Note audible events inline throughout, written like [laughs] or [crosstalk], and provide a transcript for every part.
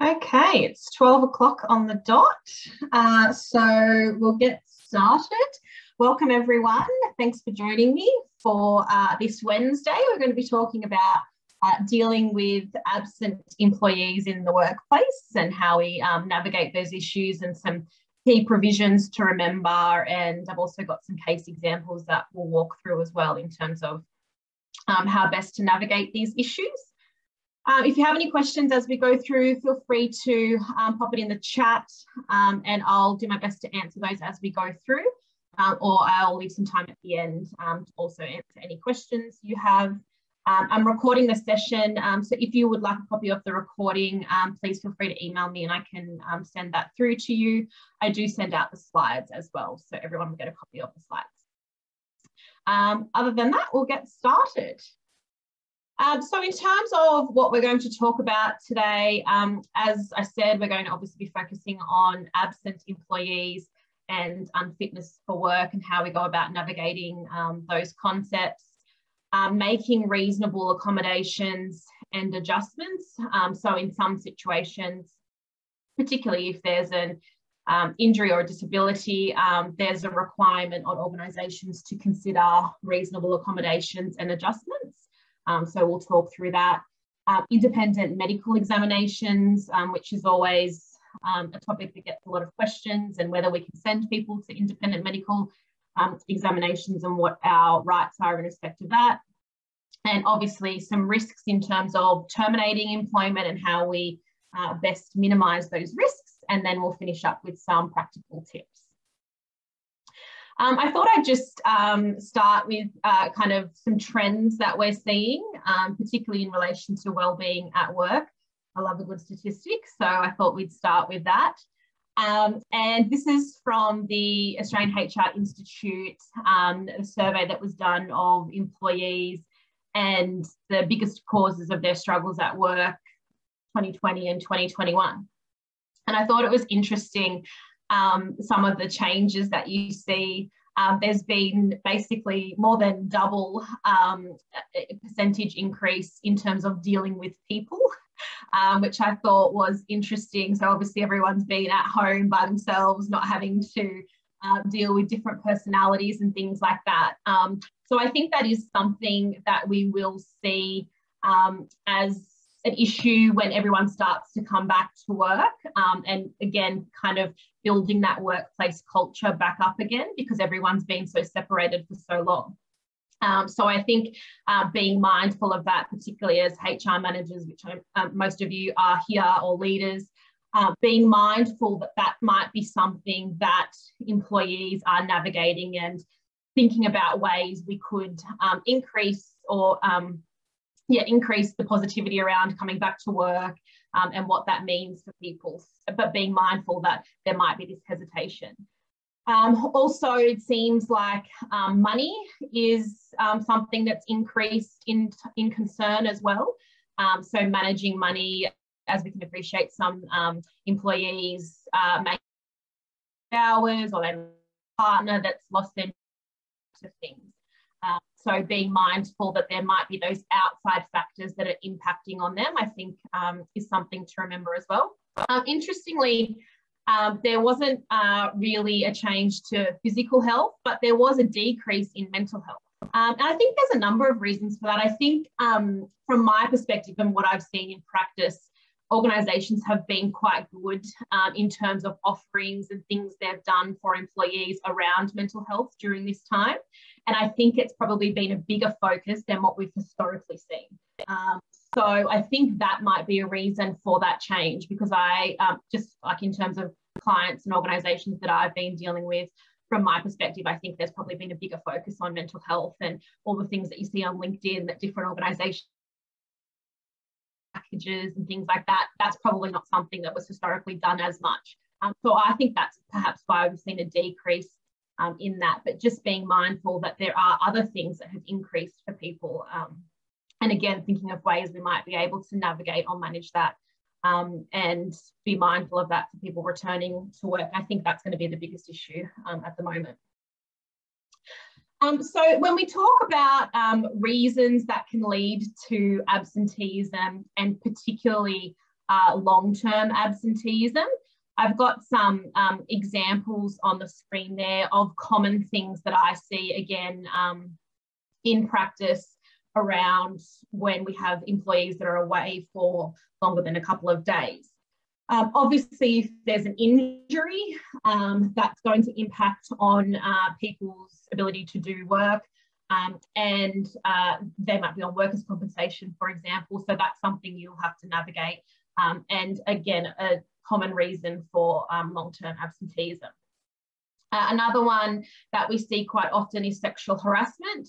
Okay, it's 12 o'clock on the dot. Uh, so we'll get started. Welcome everyone. Thanks for joining me for uh, this Wednesday. We're going to be talking about uh, dealing with absent employees in the workplace and how we um, navigate those issues and some key provisions to remember. And I've also got some case examples that we'll walk through as well in terms of um, how best to navigate these issues. Um, if you have any questions as we go through, feel free to um, pop it in the chat um, and I'll do my best to answer those as we go through um, or I'll leave some time at the end um, to also answer any questions you have. Um, I'm recording the session, so if you would like a copy of the recording, please feel free to email me and I can send that through to you. I do send out the slides as well, so everyone will get a copy of the slides. other than that, we'll get started. Um, so in terms of what we're going to talk about today, um, as I said, we're going to obviously be focusing on absent employees and unfitness for work and how we go about navigating um, those concepts, um, making reasonable accommodations and adjustments. Um, so in some situations, particularly if there's an um, injury or a disability, there's a requirement on organisations to consider reasonable accommodations and adjustments. Um, so we'll talk through that. Um, independent medical examinations, um, which is always um, a topic that gets a lot of questions and whether we can send people to independent medical um, examinations and what our rights are in respect of that. And obviously some risks in terms of terminating employment and how we uh, best minimise those risks. And then we'll finish up with some practical tips. Um, I thought I'd just um, start with uh, kind of some trends that we're seeing, um, particularly in relation to wellbeing at work. I love a good statistic, so I thought we'd start with that. Um, and this is from the Australian HR Institute, um, a survey that was done of employees and the biggest causes of their struggles at work 2020 and 2021. And I thought it was interesting um, some of the changes that you see. Um, there's been basically more than double um, percentage increase in terms of dealing with people, um, which I thought was interesting. So obviously everyone's been at home by themselves, not having to uh, deal with different personalities and things like that. Um, so I think that is something that we will see um, as an issue when everyone starts to come back to work um, and again kind of building that workplace culture back up again because everyone's been so separated for so long. Um, so I think uh, being mindful of that, particularly as HR managers, which uh, most of you are here or leaders, uh, being mindful that that might be something that employees are navigating and thinking about ways we could um, increase or um, yeah, increase the positivity around coming back to work um, and what that means for people, but being mindful that there might be this hesitation. Um, also, it seems like um, money is um, something that's increased in, in concern as well. Um, so managing money, as we can appreciate, some um, employees uh, make hours or their partner that's lost their things. Um, so being mindful that there might be those outside factors that are impacting on them, I think um, is something to remember as well. Um, interestingly, um, there wasn't uh, really a change to physical health, but there was a decrease in mental health. Um, and I think there's a number of reasons for that. I think um, from my perspective and what I've seen in practice, organisations have been quite good um, in terms of offerings and things they've done for employees around mental health during this time. And I think it's probably been a bigger focus than what we've historically seen. Um, so I think that might be a reason for that change because I um, just like in terms of clients and organisations that I've been dealing with, from my perspective, I think there's probably been a bigger focus on mental health and all the things that you see on LinkedIn that different organisations packages and things like that, that's probably not something that was historically done as much. Um, so I think that's perhaps why we've seen a decrease um, in that, but just being mindful that there are other things that have increased for people. Um, and again, thinking of ways we might be able to navigate or manage that um, and be mindful of that for people returning to work. I think that's going to be the biggest issue um, at the moment. Um, so when we talk about um, reasons that can lead to absenteeism and particularly uh, long-term absenteeism. I've got some um, examples on the screen there of common things that I see again um, in practice around when we have employees that are away for longer than a couple of days. Um, obviously, if there's an injury, um, that's going to impact on uh, people's ability to do work. Um, and uh, they might be on workers' compensation, for example. So that's something you'll have to navigate. Um, and again, a common reason for um, long-term absenteeism. Uh, another one that we see quite often is sexual harassment.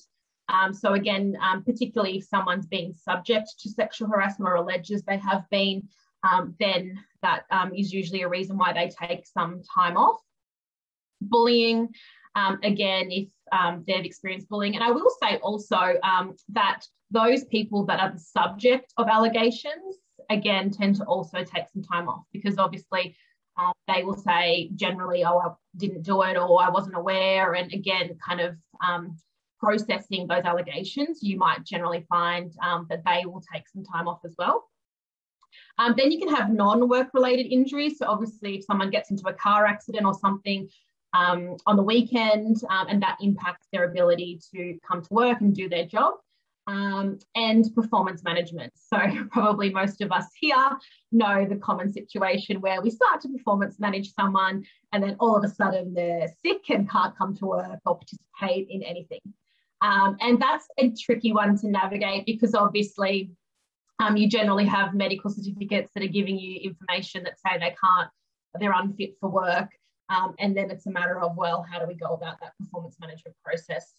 Um, so again, um, particularly if someone's been subject to sexual harassment or alleges they have been, um, then that um, is usually a reason why they take some time off. Bullying, um, again, if um, they've experienced bullying. And I will say also that those people that are the subject of allegations, again, tend to also take some time off because obviously they will say generally, oh, I didn't do it or I wasn't aware. And again, kind of um, processing those allegations, you might generally find um, that they will take some time off as well. Um, then you can have non-work related injuries. So obviously if someone gets into a car accident or something um, on the weekend um, and that impacts their ability to come to work and do their job. Um, and performance management. So [laughs] probably most of us here know the common situation where we start to performance manage someone and then all of a sudden they're sick and can't come to work or participate in anything. Um, and that's a tricky one to navigate because obviously um, you generally have medical certificates that are giving you information that say they can't, they're unfit for work. Um, and then it's a matter of, well, how do we go about that performance management process?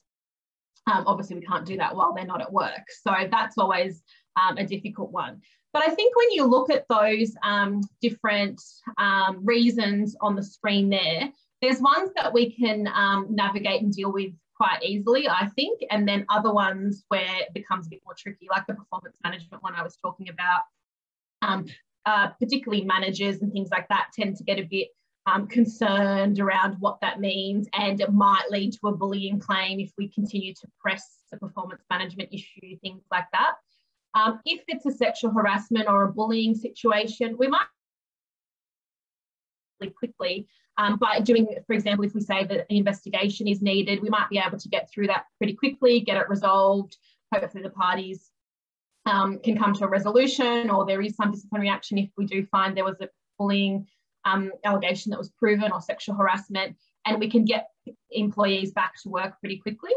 Um, obviously, we can't do that while they're not at work. So that's always um, a difficult one. But I think when you look at those um, different um, reasons on the screen there, there's ones that we can navigate and deal with quite easily, I think. And then other ones where it becomes a bit more tricky, like the performance management one I was talking about. Um, uh, particularly managers and things like that tend to get a bit um, concerned around what that means, and it might lead to a bullying claim if we continue to press the performance management issue, things like that. Um, if it's a sexual harassment or a bullying situation, we might quickly um, by doing, for example, if we say that an investigation is needed, we might be able to get through that pretty quickly, get it resolved. Hopefully, the parties um, can come to a resolution, or there is some disciplinary action if we do find there was a bullying um, allegation that was proven or sexual harassment, and we can get employees back to work pretty quickly.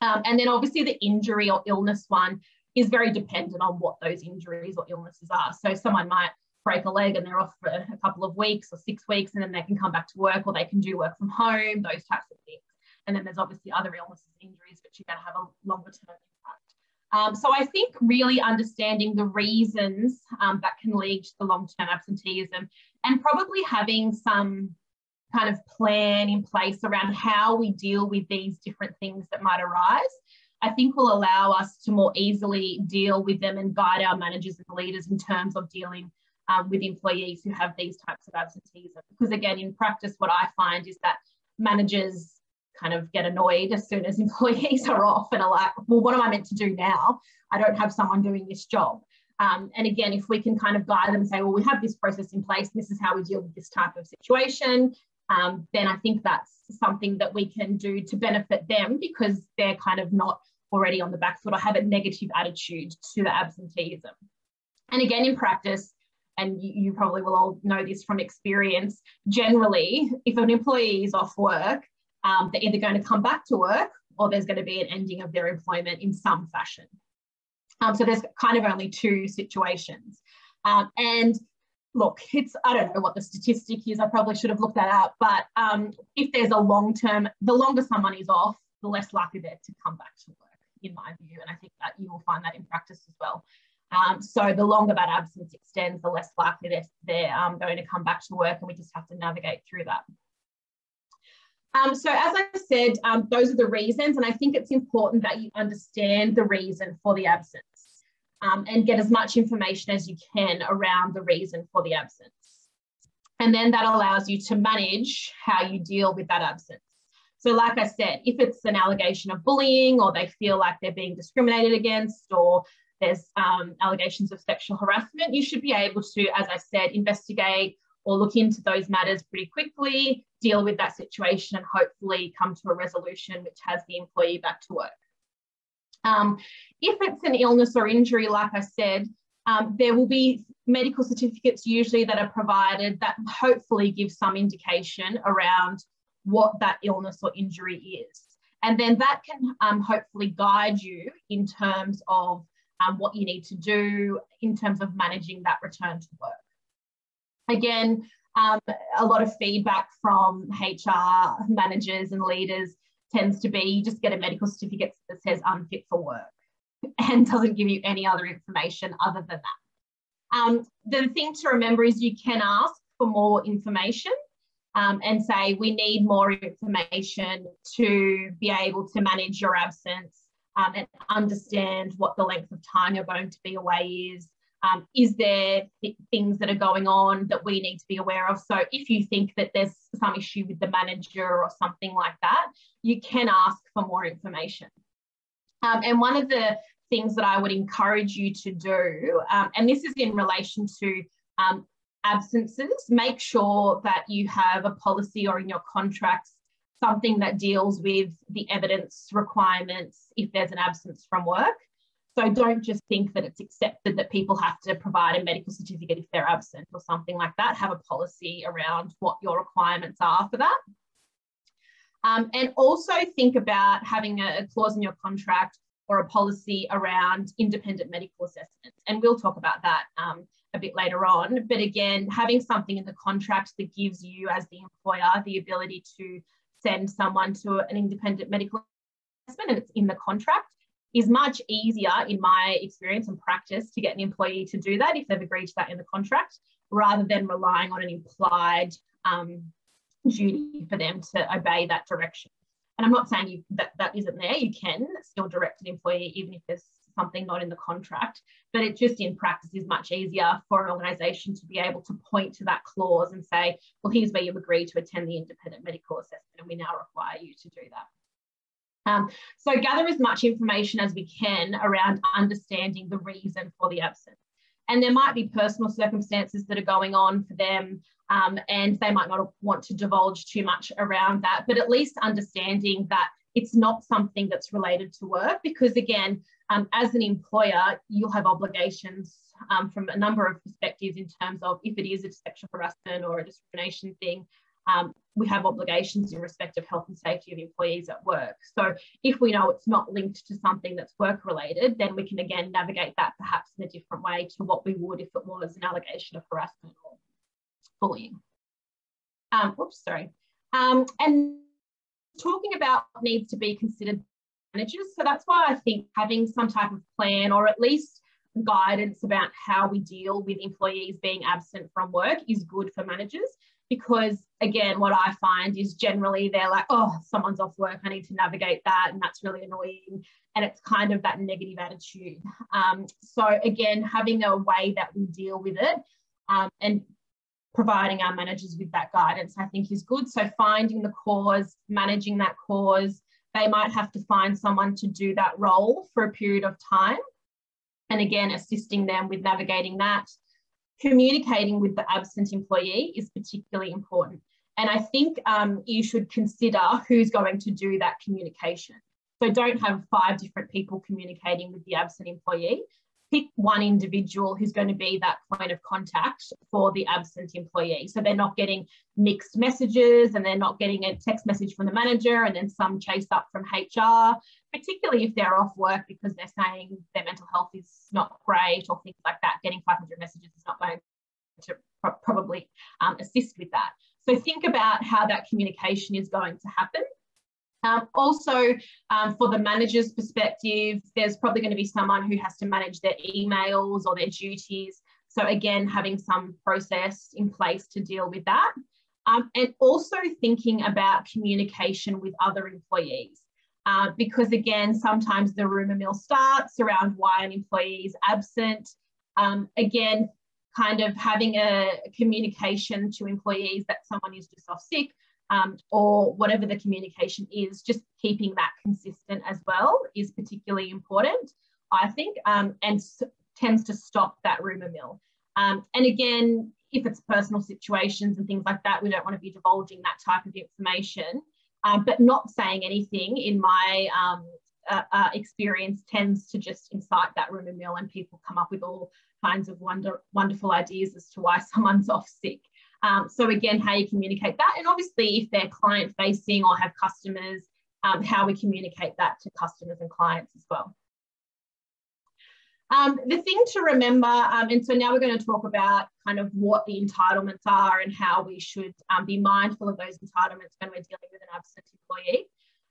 Um, and then, obviously, the injury or illness one is very dependent on what those injuries or illnesses are. So, someone might break a leg and they're off for a couple of weeks or six weeks and then they can come back to work or they can do work from home, those types of things. And then there's obviously other illnesses, injuries, which are going to have a longer term impact. Um, so I think really understanding the reasons um, that can lead to the long term absenteeism and probably having some kind of plan in place around how we deal with these different things that might arise, I think will allow us to more easily deal with them and guide our managers and leaders in terms of dealing um, with employees who have these types of absenteeism. Because again, in practice, what I find is that managers kind of get annoyed as soon as [laughs] employees are off and are like, well, what am I meant to do now? I don't have someone doing this job. Um, and again, if we can kind of guide them and say, well, we have this process in place, this is how we deal with this type of situation, um, then I think that's something that we can do to benefit them because they're kind of not already on the back foot or have a negative attitude to the absenteeism. And again, in practice, and you, probably will all know this from experience, generally, if an employee is off work, um, they're either going to come back to work or there's going to be an ending of their employment in some fashion. Um, so there's kind of only two situations. Um, and look, it's, I don't know what the statistic is, I probably should have looked that up, but um, if there's a long term, the longer someone is off, the less likely they're to come back to work, in my view. And I think that you will find that in practice as well. Um, so the longer that absence extends, the less likely they're, they're um, going to come back to work and we just have to navigate through that. Um, so as I said, um, those are the reasons and I think it's important that you understand the reason for the absence um, and get as much information as you can around the reason for the absence. And then that allows you to manage how you deal with that absence. So like I said, if it's an allegation of bullying or they feel like they're being discriminated against or there's um, allegations of sexual harassment, you should be able to, as I said, investigate or look into those matters pretty quickly, deal with that situation, and hopefully come to a resolution which has the employee back to work. Um, if it's an illness or injury, like I said, um, there will be medical certificates usually that are provided that hopefully give some indication around what that illness or injury is. And then that can um, hopefully guide you in terms of um, what you need to do in terms of managing that return to work. Again, um, a lot of feedback from HR managers and leaders tends to be you just get a medical certificate that says unfit for work [laughs] and doesn't give you any other information other than that. Um, the thing to remember is you can ask for more information um, and say, we need more information to be able to manage your absence um, and understand what the length of time you're going to be away is. Um, is there th things that are going on that we need to be aware of? So if you think that there's some issue with the manager or something like that, you can ask for more information. Um, and one of the things that I would encourage you to do, um, and this is in relation to um, absences, make sure that you have a policy or in your contracts something that deals with the evidence requirements if there's an absence from work. So don't just think that it's accepted that people have to provide a medical certificate if they're absent or something like that. Have a policy around what your requirements are for that. Um, and also think about having a, clause in your contract or a policy around independent medical assessments. And we'll talk about that um, a bit later on. But again, having something in the contract that gives you, as the employer, the ability to send someone to an independent medical assessment and it's in the contract is much easier, in my experience and practice, to get an employee to do that if they've agreed to that in the contract, rather than relying on an implied um, duty for them to obey that direction. And I'm not saying you, that that isn't there. You can still direct an employee even if there's something not in the contract, but it just in practice is much easier for an organisation to be able to point to that clause and say, well, here's where you've agreed to attend the independent medical assessment, and we now require you to do that. Um, so gather as much information as we can around understanding the reason for the absence. And there might be personal circumstances that are going on for them, um, and they might not want to divulge too much around that, but at least understanding that it's not something that's related to work because again, um, as an employer, you'll have obligations um, from a number of perspectives in terms of if it is a sexual harassment or a discrimination thing, um, we have obligations in respect of health and safety of employees at work. So if we know it's not linked to something that's work related, then we can again navigate that perhaps in a different way to what we would if it was an allegation of harassment or bullying. Um, oops, sorry. Um, and talking about needs to be considered managers. So that's why I think having some type of plan or at least guidance about how we deal with employees being absent from work is good for managers because again what i find is generally they're like oh someone's off work. I need to navigate that and that's really annoying and it's kind of that negative attitude. Um, so again having a way that we deal with it um, and providing our managers with that guidance i think is good. So finding the cause managing that cause they might have to find someone to do that role for a period of time. And again, assisting them with navigating that. Communicating with the absent employee is particularly important. And I think um, you should consider who's going to do that communication. So don't have five different people communicating with the absent employee pick one individual who's going to be that point of contact for the absent employee. So they're not getting mixed messages and they're not getting a text message from the manager and then some chase up from HR, particularly if they're off work because they're saying their mental health is not great or things like that. Getting 500 messages is not going to pro probably um, assist with that. So think about how that communication is going to happen um, also, um, for the manager's perspective, there's probably going to be someone who has to manage their emails or their duties. So again, having some process in place to deal with that. Um, and also thinking about communication with other employees. Uh, because again, sometimes the rumour mill starts around why an employee is absent. Um, again, kind of having a communication to employees that someone is just off sick um, or whatever the communication is, just keeping that consistent as well is particularly important. I think, um, and tends to stop that rumour mill. Um, and again, if it's personal situations and things like that, we don't want to be divulging that type of information. Um, but not saying anything in my um, uh, uh, experience tends to just incite that rumour mill and people come up with all kinds of wonder, wonderful ideas as to why [laughs] someone's off sick. Um, so again, how you communicate that, and obviously if they're client facing or have customers, um, how we communicate that to customers and clients as well. Um, the thing to remember, um, and so now we're going to talk about kind of what the entitlements are and how we should um, be mindful of those entitlements when we're dealing with an absent employee.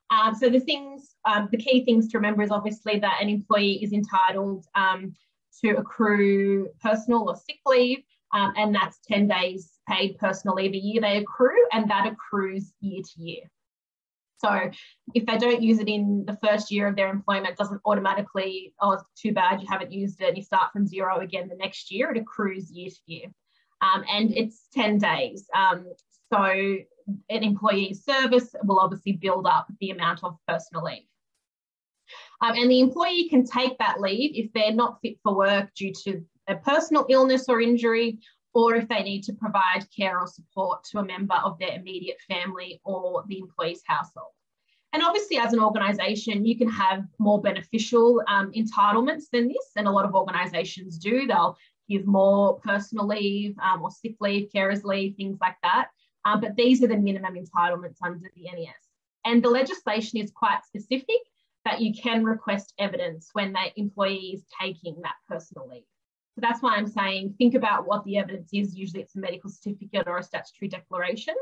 Um, so the things, the key things to remember is obviously that an employee is entitled to accrue personal or sick leave, and that's 10 days paid personal leave a year they accrue, and that accrues year to year. So if they don't use it in the first year of their employment, doesn't automatically, oh, it's too bad you haven't used it and you start from zero again the next year. It accrues year to year. Um, and it's 10 days. Um, so an employee service will obviously build up the amount of personal leave. Um, and the employee can take that leave if they're not fit for work due to a personal illness or injury, or if they need to provide care or support to a member of their immediate family or the employee's household. And obviously, as an organisation, you can have more beneficial um, entitlements than this, and a lot of organisations do. They'll give more personal leave um, or sick leave, carers leave, things like that. Um, but these are the minimum entitlements under the NES. And the legislation is quite specific that you can request evidence when that employee is taking that personal leave. So that's why I'm saying think about what the evidence is. Usually it's a medical certificate or a statutory declaration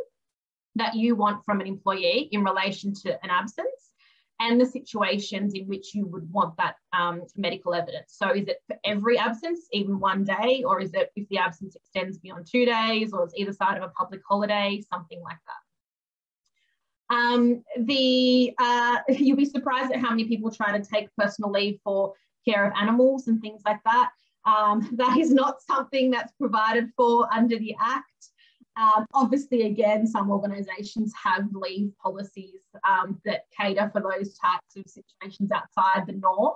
that you want from an employee in relation to an absence and the situations in which you would want that um, medical evidence. So is it for every absence, even one day, or is it if the absence extends beyond two days, or it's either side of a public holiday, something like that. Um, the uh, [laughs] you'll be surprised at how many people try to take personal leave for care of animals and things like that. Um, [laughs] that is not something that's provided for under the Act. Um, obviously, again, some organisations have leave policies um, that cater for those types of situations outside the norm,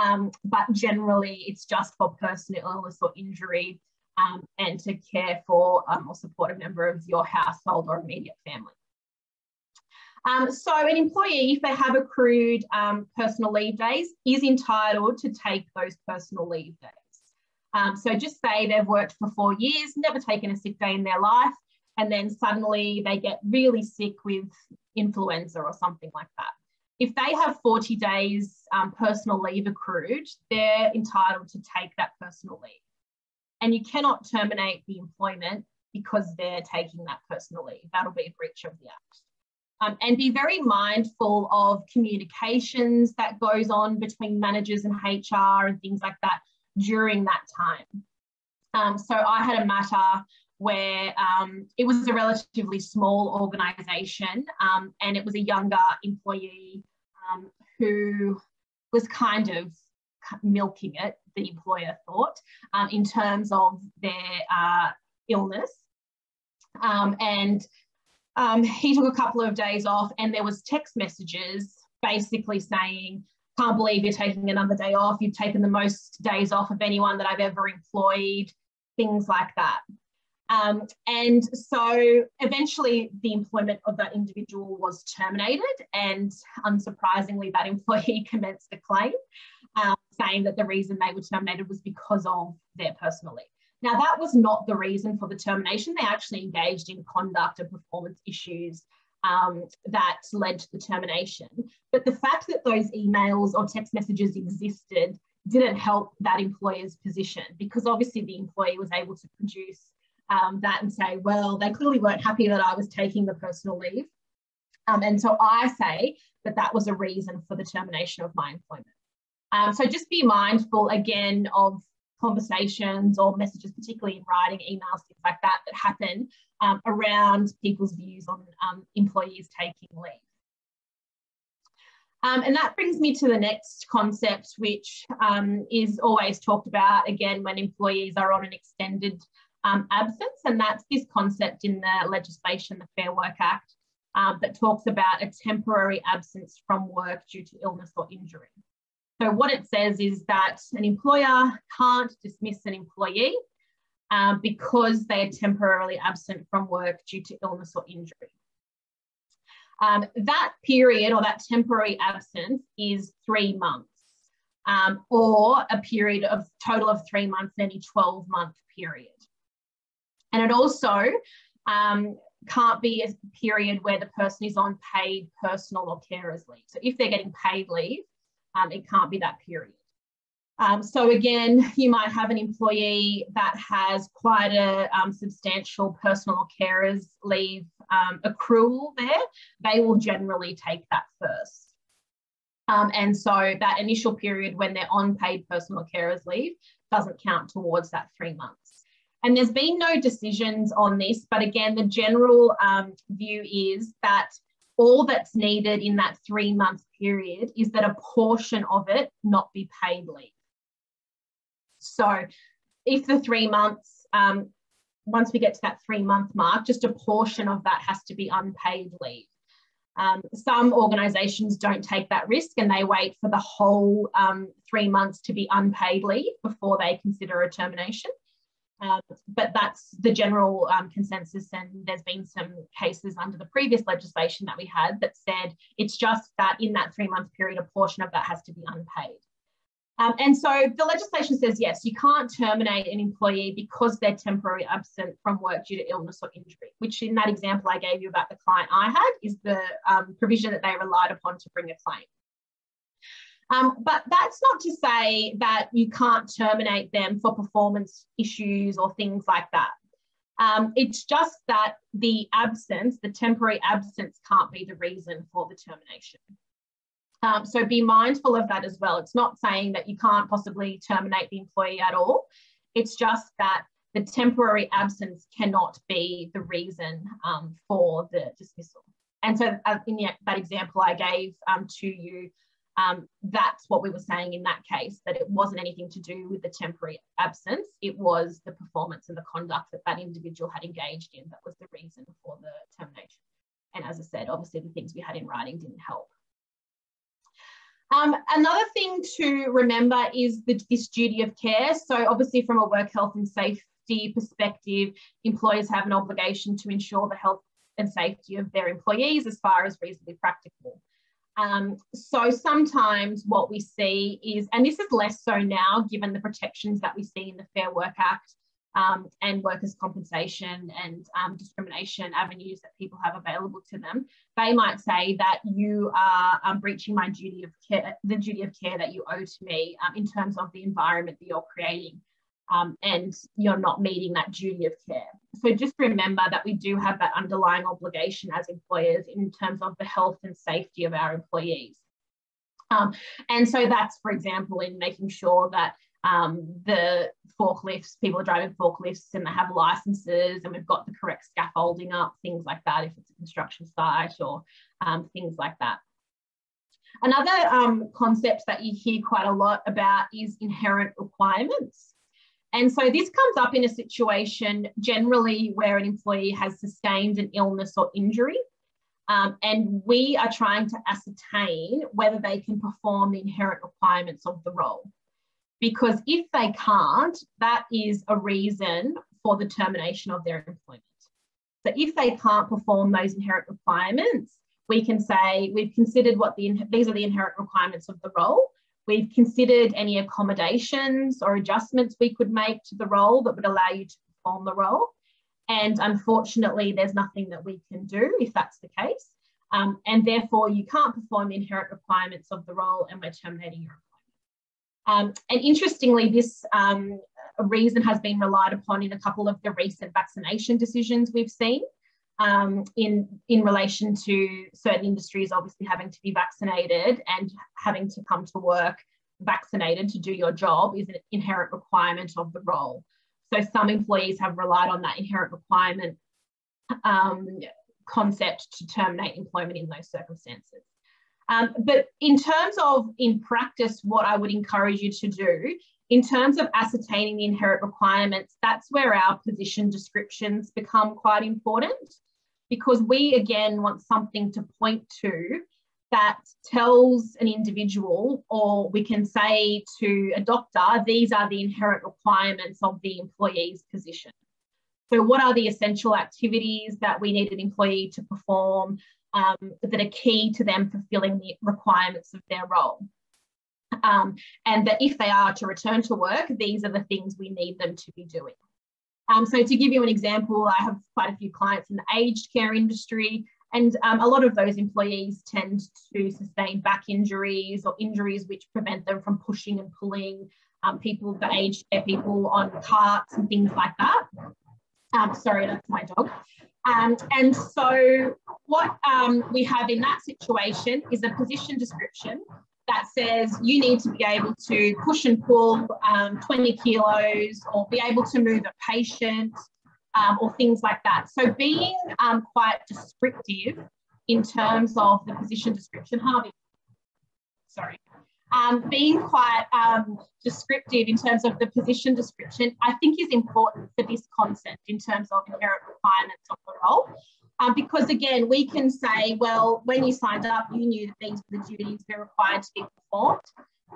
um, but generally it's just for personal illness or injury um, and to care for um, or support a member of your household or immediate family. Um, so an employee, if they have accrued personal leave days, is entitled to take those personal leave days. Um, so just say they've worked for four years, never taken a sick day in their life, and then suddenly they get really sick with influenza or something like that. If they have 40 days um, personal leave accrued, they're entitled to take that personal leave. And you cannot terminate the employment because they're taking that personal leave. That'll be a breach of the Act. Um, and be very mindful of communications that goes on between managers and HR and things like that during that time. Um, so I had a matter where um, it was a relatively small organisation um, and it was a younger employee um, who was kind of milking it, the employer thought, um, in terms of their uh, illness. Um, and he took a couple of days off and there was text messages basically saying, can't believe you're taking another day off. You've taken the most days off of anyone that I've ever employed, things like that. Um, and so eventually the employment of that individual was terminated and unsurprisingly that [laughs] employee commenced a claim um, saying that the reason they were terminated was because of their personal leave. Now that was not the reason for the termination. They actually engaged in conduct and performance issues um, that led to the termination. But the fact that those emails or text messages existed didn't help that employer's position because obviously the employee was able to produce um, that and say, well, they clearly weren't happy that I was taking the personal leave. Um, and so I say that that was a reason for the termination of my employment. Um, so just be mindful again of conversations or messages, particularly in writing, emails, things like that, that happen um, around people's views on um, employees taking leave. Um, and that brings me to the next concept, which um, is always talked about again when employees are on an extended um, absence, and that's this concept in the legislation, the Fair Work Act, um, that talks about a temporary absence from work due to illness or injury. So what it says is that an employer can't dismiss an employee um, because they are temporarily absent from work due to illness or injury. Um, that period or that temporary absence is three months um, or a period of total of three months, any 12 month period. And it also um, can't be a period where the person is on paid personal or carers leave. So if they're getting paid leave, um, it can't be that period. Um, so again, you might have an employee that has quite a um, substantial personal carers leave um, accrual there. They will generally take that first. Um, and so that initial period when they're on paid personal carers leave doesn't count towards that three months. And there's been no decisions on this, but again, the general um, view is that all that's needed in that three month period is that a portion of it not be paid leave. So if the three months, um, once we get to that three month mark, just a portion of that has to be unpaid leave. Um, some organisations don't take that risk and they wait for the whole um, three months to be unpaid leave before they consider a termination. Um, but that's the general um, consensus, and there's been some cases under the previous legislation that we had that said it's just that in that three month period, a portion of that has to be unpaid. Um, and so the legislation says yes, you can't terminate an employee because they're temporarily absent from work due to illness or injury, which in that example I gave you about the client I had is the um, provision that they relied upon to bring a claim. Um, but that's not to say that you can't terminate them for performance issues or things like that. Um, it's just that the absence, the temporary absence, can't be the reason for the termination. Um, so be mindful of that as well. It's not saying that you can't possibly terminate the employee at all. It's just that the temporary absence cannot be the reason um, for the dismissal. And so uh, in the, that example I gave um, to you, um, that's what we were saying in that case, that it wasn't anything to do with the temporary absence. It was the performance and the conduct that that individual had engaged in that was the reason for the termination. And as I said, obviously the things we had in writing didn't help. Um, another thing to remember is the, this duty of care. So obviously from a work health and safety perspective, employers have an obligation to ensure the health and safety of their employees as far as reasonably practical. Um, so sometimes what we see is, and this is less so now given the protections that we see in the Fair Work Act um, and workers' compensation and um, discrimination avenues that people have available to them, they might say that you are um, breaching my duty of care, the duty of care that you owe to me um, in terms of the environment that you're creating um, and you're not meeting that duty of care. So just remember that we do have that underlying obligation as employers in terms of the health and safety of our employees. Um, and so that's, for example, in making sure that um, the forklifts, people are driving forklifts and they have licenses and we've got the correct scaffolding up, things like that, if it's a construction site or um, things like that. Another um, concept that you hear quite a lot about is inherent requirements. And so this comes up in a situation generally where an employee has sustained an illness or injury. Um, and we are trying to ascertain whether they can perform the inherent requirements of the role. Because if they can't, that is a reason for the termination of their employment. So if they can't perform those inherent requirements, we can say we've considered what the these are the inherent requirements of the role We've considered any accommodations or adjustments we could make to the role that would allow you to perform the role. And unfortunately, there's nothing that we can do if that's the case. Um, and therefore, you can't perform the inherent requirements of the role and we're terminating your employment. Um, and interestingly, this um, reason has been relied upon in a couple of the recent vaccination decisions we've seen um, in, in relation to certain industries obviously having to be vaccinated and having to come to work vaccinated to do your job is an inherent requirement of the role. So some employees have relied on that inherent requirement um, concept to terminate employment in those circumstances. Um, but in terms of in practice, what I would encourage you to do in terms of ascertaining the inherent requirements, that's where our position descriptions become quite important because we again want something to point to that tells an individual, or we can say to a doctor, these are the inherent requirements of the employee's position. So, what are the essential activities that we need an employee to perform um, that are key to them fulfilling the requirements of their role? Um, and that if they are to return to work, these are the things we need them to be doing. Um, so, to give you an example, I have quite a few clients in the aged care industry. And um, a lot of those employees tend to sustain back injuries or injuries which prevent them from pushing and pulling um, people, the aged care people on carts and things like that. Um, sorry, that's my dog. Um, and so what um, we have in that situation is a position description that says you need to be able to push and pull um, 20 kilos or be able to move a patient um, or things like that. So being um, quite descriptive in terms of the position description, Harvey, sorry, um, being quite um, descriptive in terms of the position description, I think is important for this concept in terms of inherent requirements of the. Um, because again, we can say, well, when you signed up, you knew that these were the duties that were required to be performed.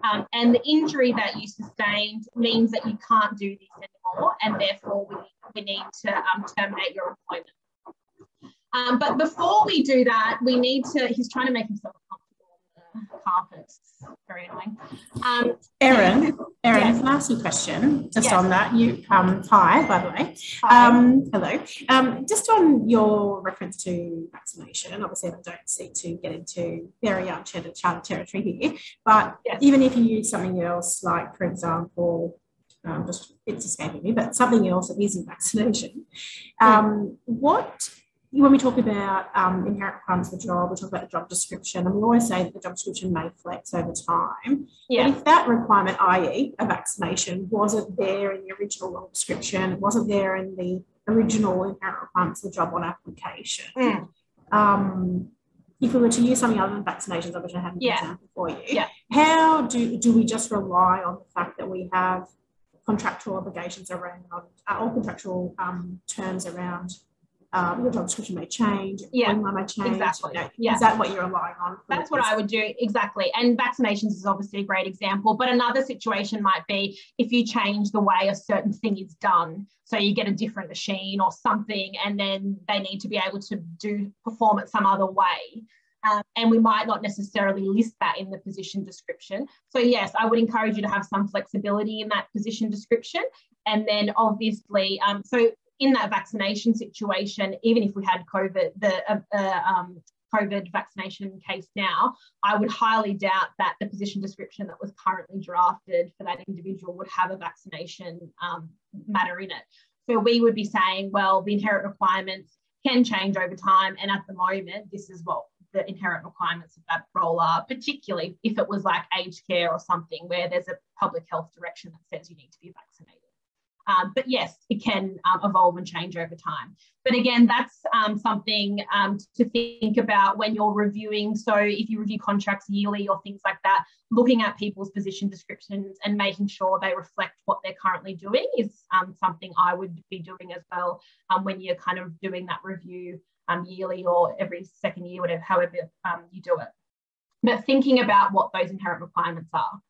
Um, and the injury that you sustained means that you can't do this anymore, and therefore we, we need to um, terminate your employment. Um, but before we do that, we need to, he's trying to make himself carpets. Very annoying. Um, Erin, Erin, yes. can I ask you a question just yes. on that? You, um, hi, by the way. Um, hello. Um, just on your reference to vaccination, obviously I don't seek to get into very uncharted territory here, but yes. even if you use something else, like for example, um, just it's escaping me, but something else that isn't vaccination. Um, what when we talk about um, inherent requirements of the job, we talk about the job description, and we always say that the job description may flex over time. Yeah. But if that requirement, i.e., a vaccination, wasn't there in the original job description, wasn't there in the original inherent requirements of the job on application, mm. um, if we were to use something other than vaccinations, I wish I had an yeah. example for you. Yeah. How do, do we just rely on the fact that we have contractual obligations around, uh, or contractual um, terms around um, your job description may change, yeah, may change. Exactly. You know, yeah. Is that what you're relying on? That's what I would do exactly. And vaccinations is obviously a great example. But another situation might be if you change the way a certain thing is done. So you get a different machine or something, and then they need to be able to do perform it some other way. Um, and we might not necessarily list that in the position description. So yes, I would encourage you to have some flexibility in that position description. And then obviously, um, so in that vaccination situation, even if we had COVID, the uh, uh, um, COVID vaccination case now, I would highly doubt that the position description that was currently drafted for that individual would have a vaccination um, matter in it. So we would be saying, well, the inherent requirements can change over time. And at the moment, this is what the inherent requirements of that role are, particularly if it was like aged care or something where there's a public health direction that says you need to be vaccinated. Um, but yes, it can um, evolve and change over time. But again, that's um, something um, to think about when you're reviewing. So if you review contracts yearly or things like that, looking at people's position descriptions and making sure they reflect what they're currently doing is um, something I would be doing as well um, when you're kind of doing that review yearly or every second year, whatever, however you do it. But thinking about what those inherent requirements are.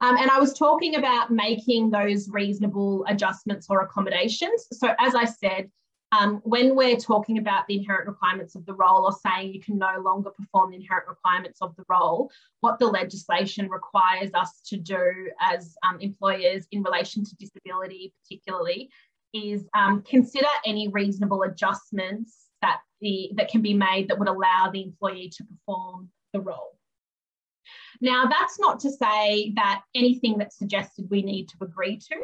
Um, and I was talking about making those reasonable adjustments or accommodations. So, as I said, um, when we're talking about the inherent requirements of the role or saying you can no longer perform the inherent requirements of the role, what the legislation requires us to do as um, employers in relation to disability, particularly, is um, consider any reasonable adjustments that the that can be made that would allow the employee to perform the role. Now, that's not to say that anything that's suggested we need to agree to,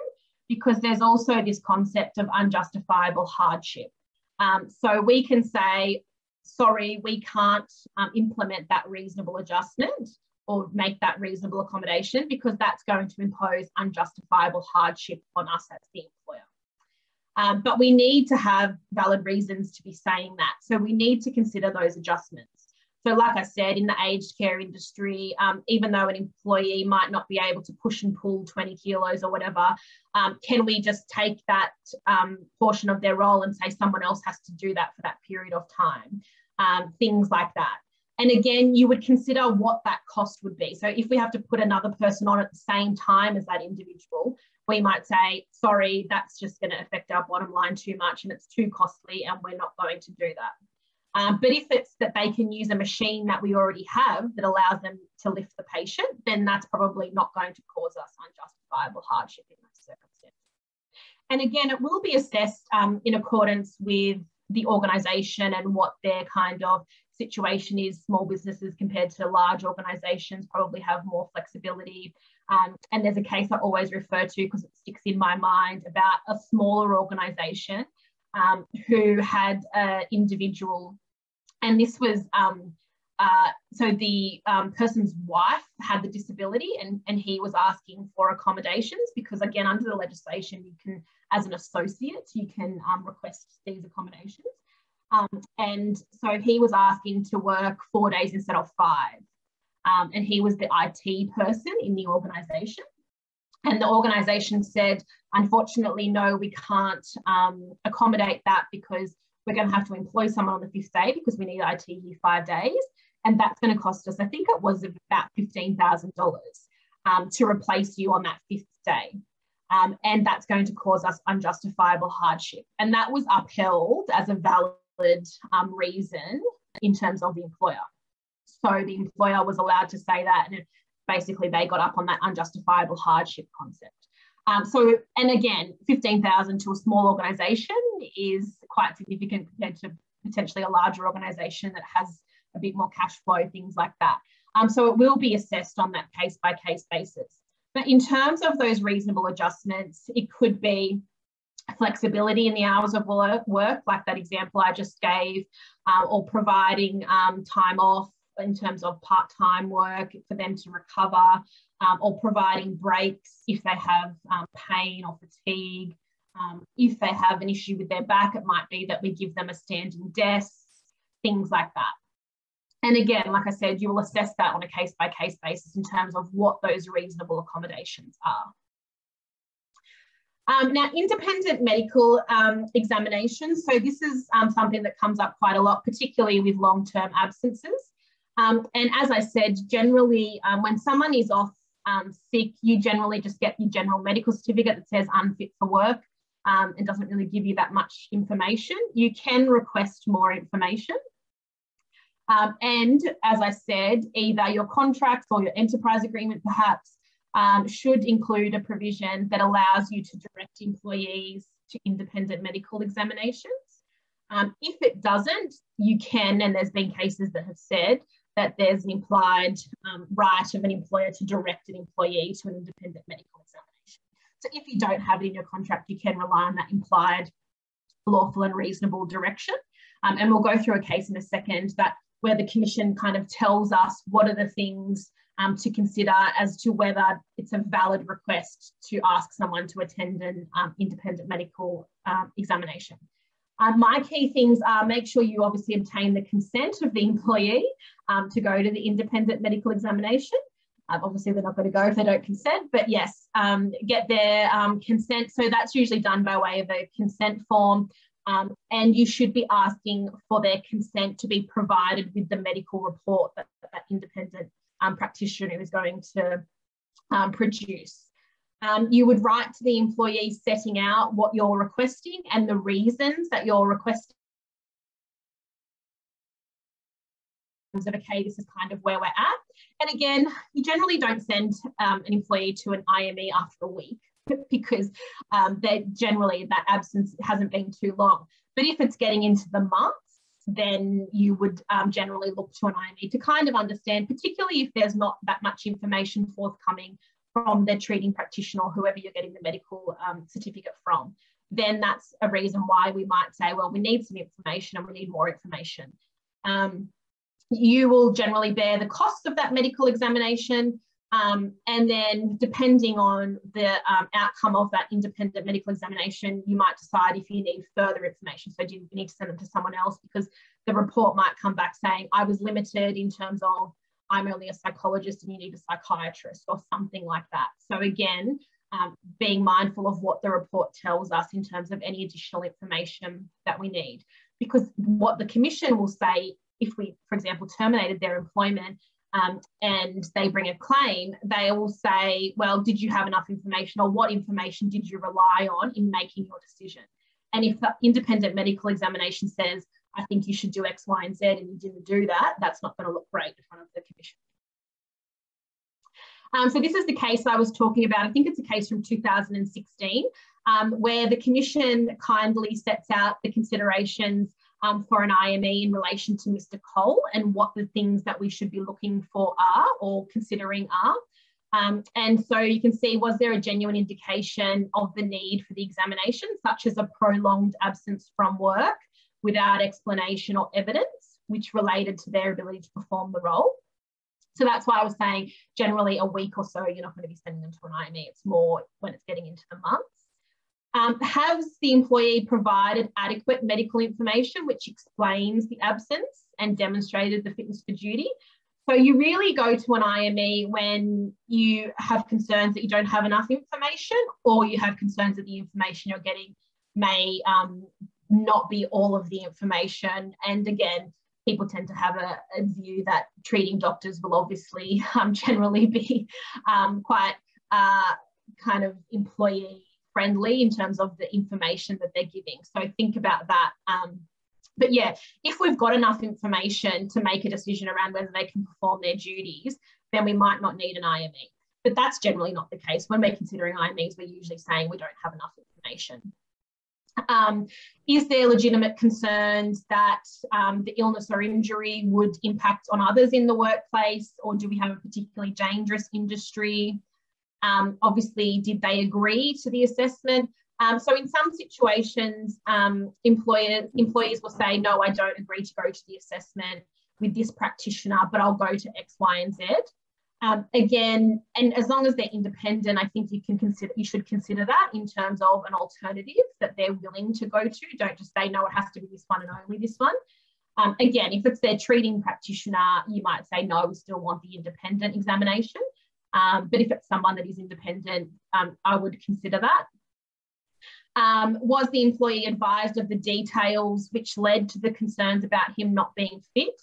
because there's also this concept of unjustifiable hardship. Um, so we can say, sorry, we can't um, implement that reasonable adjustment or make that reasonable accommodation because that's going to impose unjustifiable hardship on us as the employer. Um, but we need to have valid reasons to be saying that. So we need to consider those adjustments. So, like I said, in the aged care industry, um, even though an employee might not be able to push and pull 20 kilos or whatever, um, can we just take that um, portion of their role and say someone else has to do that for that period of time? Um, things like that. and again, you would consider what that cost would be. So if we have to put another person on at the same time as that individual, we might say, sorry, that's just going to affect our bottom line too much and it's too costly and we're not going to do that. Um, but if it's that they can use a machine that we already have that allows them to lift the patient, then that's probably not going to cause us unjustifiable hardship in those circumstances. And again, it will be assessed um, in accordance with the organisation and what their kind of situation is. Small businesses compared to large organisations probably have more flexibility. Um, and there's a case I always refer to because it sticks in my mind about a smaller organisation um, who had an individual and this was um, uh, so the um, person's wife had the disability and, and he was asking for accommodations because again under the legislation you can as an associate you can um, request these accommodations. Um, and so he was asking to work four days instead of five. Um, and he was the IT person in the organisation and the organisation said unfortunately no we can't um, accommodate that because we're going to have to employ someone on the fifth day because we need IT here five days. And that's going to cost us, I think it was about $15,000 um, to replace you on that fifth day. Um, and that's going to cause us unjustifiable hardship. And that was upheld as a valid um, reason in terms of the employer. So the employer was allowed to say that, and basically they got up on that unjustifiable hardship concept. Um, so, and again, 15,000 to a small organisation is quite significant compared to potentially a larger organisation that has a bit more cash flow, things like that. Um, so it will be assessed on that case by case basis. But in terms of those reasonable adjustments, it could be flexibility in the hours of work, work like that example I just gave, uh, or providing um, time off in terms of part-time work for them to recover, um, or providing breaks if they have um, pain or fatigue. Um, if they have an issue with their back, it might be that we give them a standing desk, things like that. And again, like I said, you will assess that on a case by case basis in terms of what those reasonable accommodations are. Um, now, independent medical um, examinations. So this is um, something that comes up quite a lot, particularly with long-term absences. Um, and as I said, generally, um, when someone is off um, sick, you generally just get your general medical certificate that says unfit for work um, and doesn't really give you that much information. You can request more information. Um, and as I said, either your contract or your enterprise agreement perhaps um, should include a provision that allows you to direct employees to independent medical examinations. Um, if it doesn't, you can, and there's been cases that have said that there's an implied um, right of an employer to direct an employee to an independent medical examination. So if you don't have it in your contract, you can rely on that implied lawful and reasonable direction. Um, and we'll go through a case in a second that where the commission kind of tells us what are the things um, to consider as to whether it's a valid request to ask someone to attend an um, independent medical um, examination. Um, my key things are make sure you obviously obtain the consent of the employee um, to go to the independent medical examination. Um, obviously, they're not going to go if they don't consent, but yes, um, get their um, consent. So that's usually done by way of a consent form. Um, and you should be asking for their consent to be provided with the medical report that that independent practitioner is going to produce. Um, you would write to the employee setting out what you're requesting and the reasons that you're requesting. Of, okay, this is kind of where we're at. And again, you generally don't send um, an employee to an IME after a week [laughs] because um, they generally that absence hasn't been too long. But if it's getting into the months, then you would um, generally look to an IME to kind of understand, particularly if there's not that much information forthcoming from the treating practitioner whoever you're getting the medical um, certificate from, then that's a reason why we might say, well, we need some information and we need more information. Um, you will generally bear the cost of that medical examination. Um, and then depending on the um, outcome of that independent medical examination, you might decide if you need further information. So do you need to send it to someone else because the report might come back saying, I was limited in terms of I'm only a psychologist and you need a psychiatrist or something like that. So again, um, being mindful of what the report tells us in terms of any additional information that we need. Because what the commission will say if we, for example, terminated their employment um, and they bring a claim, they will say, well, did you have enough information or what information did you rely on in making your decision? And if the independent medical examination says, I think you should do X, Y, and Z, and you didn't do that, that's not going to look great in front of the commission. Um, so this is the case I was talking about. I think it's a case from 2016, um, where the commission kindly sets out the considerations um, for an IME in relation to Mr. Cole and what the things that we should be looking for are or considering are. Um, and so you can see, was there a genuine indication of the need for the examination, such as a prolonged absence from work without explanation or evidence, which related to their ability to perform the role? So that's why I was saying generally a week or so, you're not going to be sending them to an IME. It's more when it's getting into the months. Um, has the employee provided adequate medical information which explains the absence and demonstrated the fitness for duty? So you really go to an IME when you have concerns that you don't have enough information or you have concerns that the information you're getting may um, not be all of the information. And again, people tend to have a, a view that treating doctors will obviously [laughs] um, generally be um, quite uh, kind of employee friendly in terms of the information that they're giving. So think about that. Um, but yeah, if we've got enough information to make a decision around whether they can perform their duties, then we might not need an IME. But that's generally not the case. When we're considering IMEs, we're usually saying we don't have enough information. Um, is there legitimate concerns that um, the illness or injury would impact on others in the workplace, or do we have a particularly dangerous industry? Um, obviously, did they agree to the assessment? Um, so in some situations, um, employers, employees will say, no, I don't agree to go to the assessment with this practitioner, but I'll go to X, Y, and Z. Um, again, and as long as they're independent, I think you can consider you should consider that in terms of an alternative that they're willing to go to. Don't just say no, it has to be this one and only this one. Um, again, if it's their treating practitioner, you might say no, we still want the independent examination. Um, but if it's someone that is independent, um, I would consider that. Um, was the employee advised of the details which led to the concerns about him not being fit?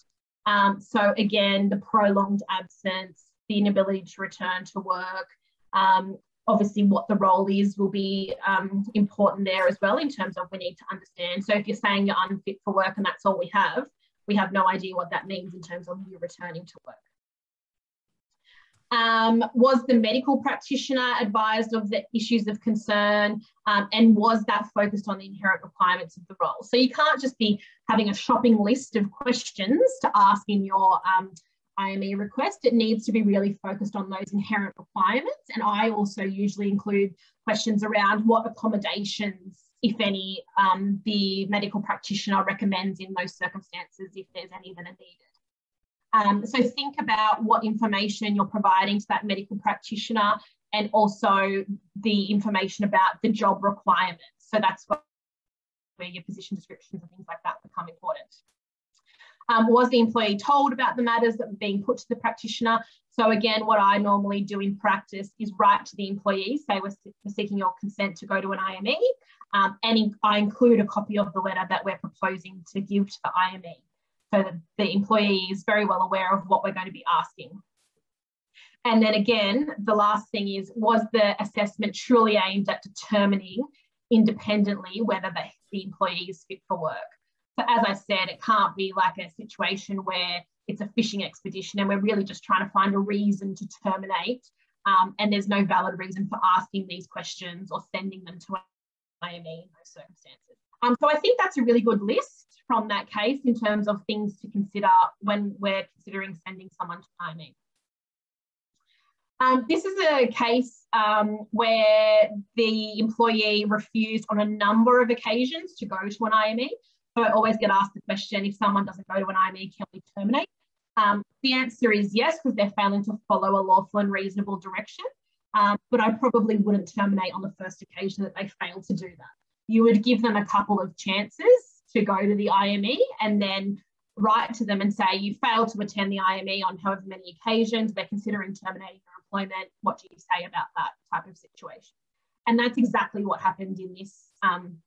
Um, so again, the prolonged absence, the inability to return to work, um, obviously what the role is will be um, important there as well in terms of we need to understand. So if you're saying you're unfit for work and that's all we have, we have no idea what that means in terms of you returning to work. Um, was the medical practitioner advised of the issues of concern um, and was that focused on the inherent requirements of the role? So you can't just be having a shopping list of questions to ask in your um, IME request. It needs to be really focused on those inherent requirements. And I also usually include questions around what accommodations, if any, um, the medical practitioner recommends in those circumstances, if there's any that are needed. Um, so think about what information you're providing to that medical practitioner and also the information about the job requirements. So that's where your position descriptions and things like that become important. Um, was the employee told about the matters that were being put to the practitioner? So again, what I normally do in practice is write to the employee, say we're, seeking your consent to go to an IME, um, and in, I include a copy of the letter that we're proposing to give to the IME so that the employee is very well aware of what we're going to be asking. And then again, the last thing is, was the assessment truly aimed at determining independently whether the, the employee is fit for work? So as I said, it can't be like a situation where it's a fishing expedition and we're really just trying to find a reason to terminate um, and there's no valid reason for asking these questions or sending them to an IME in those circumstances. Um, so I think that's a really good list from that case in terms of things to consider when we're considering sending someone to IME. Um, this is a case um, where the employee refused on a number of occasions to go to an IME. So I always get asked the question, if someone doesn't go to an IME, can we terminate? Um, the answer is yes, because they're failing to follow a lawful and reasonable direction. Um, but I probably wouldn't terminate on the first occasion that they fail to do that. You would give them a couple of chances to go to the IME and then write to them and say, you failed to attend the IME on however many occasions, they're considering terminating your employment. What do you say about that type of situation? And that's exactly what happened in this um,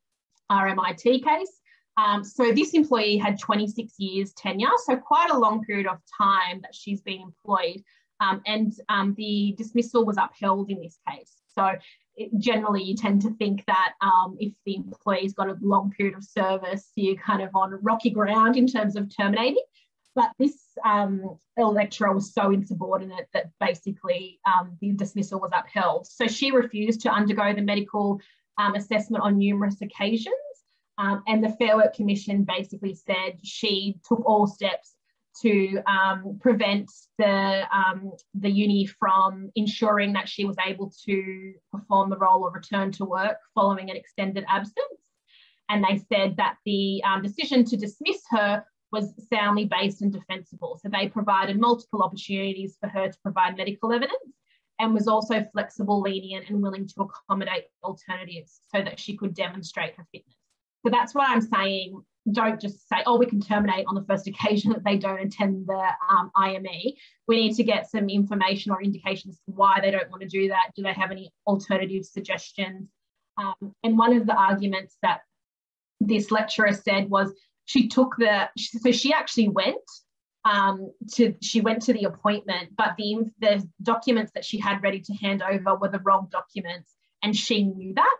RMIT case. Um, so this employee had 26 years tenure, so quite a long period of time that she's been employed. Um, and um, the dismissal was upheld in this case. So it, generally you tend to think that um, if the employee's got a long period of service, you're kind of on rocky ground in terms of terminating. But this um, lecturer was so insubordinate that basically um, the dismissal was upheld. So she refused to undergo the medical assessment on numerous occasions. Um, and the Fair Work Commission basically said she took all steps to um, prevent the, um, the uni from ensuring that she was able to perform the role or return to work following an extended absence. And they said that the um, decision to dismiss her was soundly based and defensible. So they provided multiple opportunities for her to provide medical evidence and was also flexible, lenient, and willing to accommodate alternatives so that she could demonstrate her fitness. So that's why I'm saying don't just say, oh, we can terminate on the first occasion that they don't attend the um, IME. We need to get some information or indications why they don't want to do that. Do they have any alternative suggestions? Um, and one of the arguments that this lecturer said was she took the, so she actually went um, to, she went to the appointment, but the, the documents that she had ready to hand over were the wrong documents and she knew that.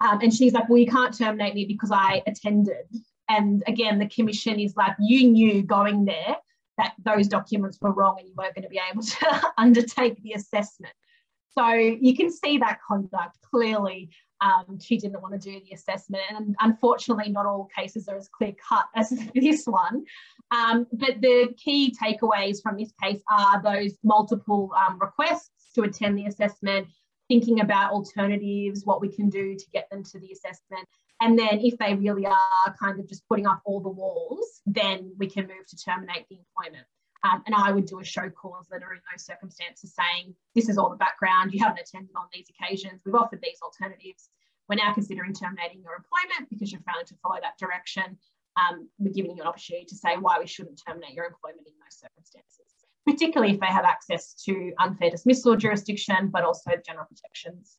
Um, and she's like, well, you can't terminate me because I attended. And again, the commission is like, you knew going there that those documents were wrong and you weren't going to be able to [laughs] undertake the assessment. So you can see that conduct clearly. Um, she didn't want to do the assessment, and unfortunately, not all cases are as clear cut [laughs] as this one. Um, but the key takeaways from this case are those multiple um, requests to attend the assessment, thinking about alternatives, what we can do to get them to the assessment. And then if they really are kind of just putting up all the walls, then we can move to terminate the employment. Um, and I would do a show cause letter in those circumstances saying, this is all the background, you haven't attended on these occasions, we've offered these alternatives. We're now considering terminating your employment because you're failing to follow that direction. Um, we're giving you an opportunity to say why we shouldn't terminate your employment in those circumstances particularly if they have access to unfair dismissal jurisdiction, but also general protections.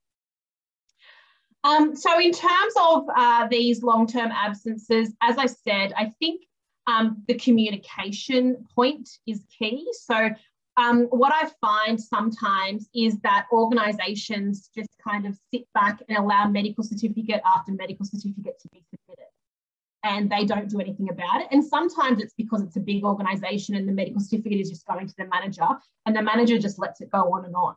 Um, so in terms of uh, these long-term absences, as I said, I think um, the communication point is key. So um, what I find sometimes is that organisations just kind of sit back and allow medical certificate after medical certificate to be submitted and they don't do anything about it. And sometimes it's because it's a big organization and the medical certificate is just going to the manager and the manager just lets it go on and on.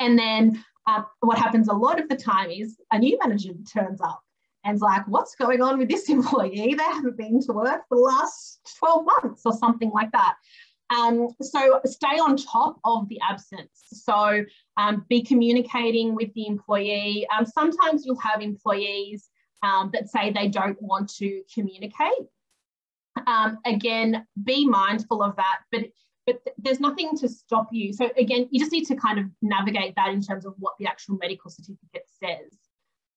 And then um, what happens a lot of the time is a new manager turns up and's like, what's going on with this [laughs] employee? They haven't been to work for the last 12 months or something like that. Um, so stay on top of the absence. So um, be communicating with the employee. Um, sometimes you'll have employees um, that say they don't want to communicate. Um, again, be mindful of that, but but there's nothing to stop you. So again, you just need to kind of navigate that in terms of what the actual medical certificate says.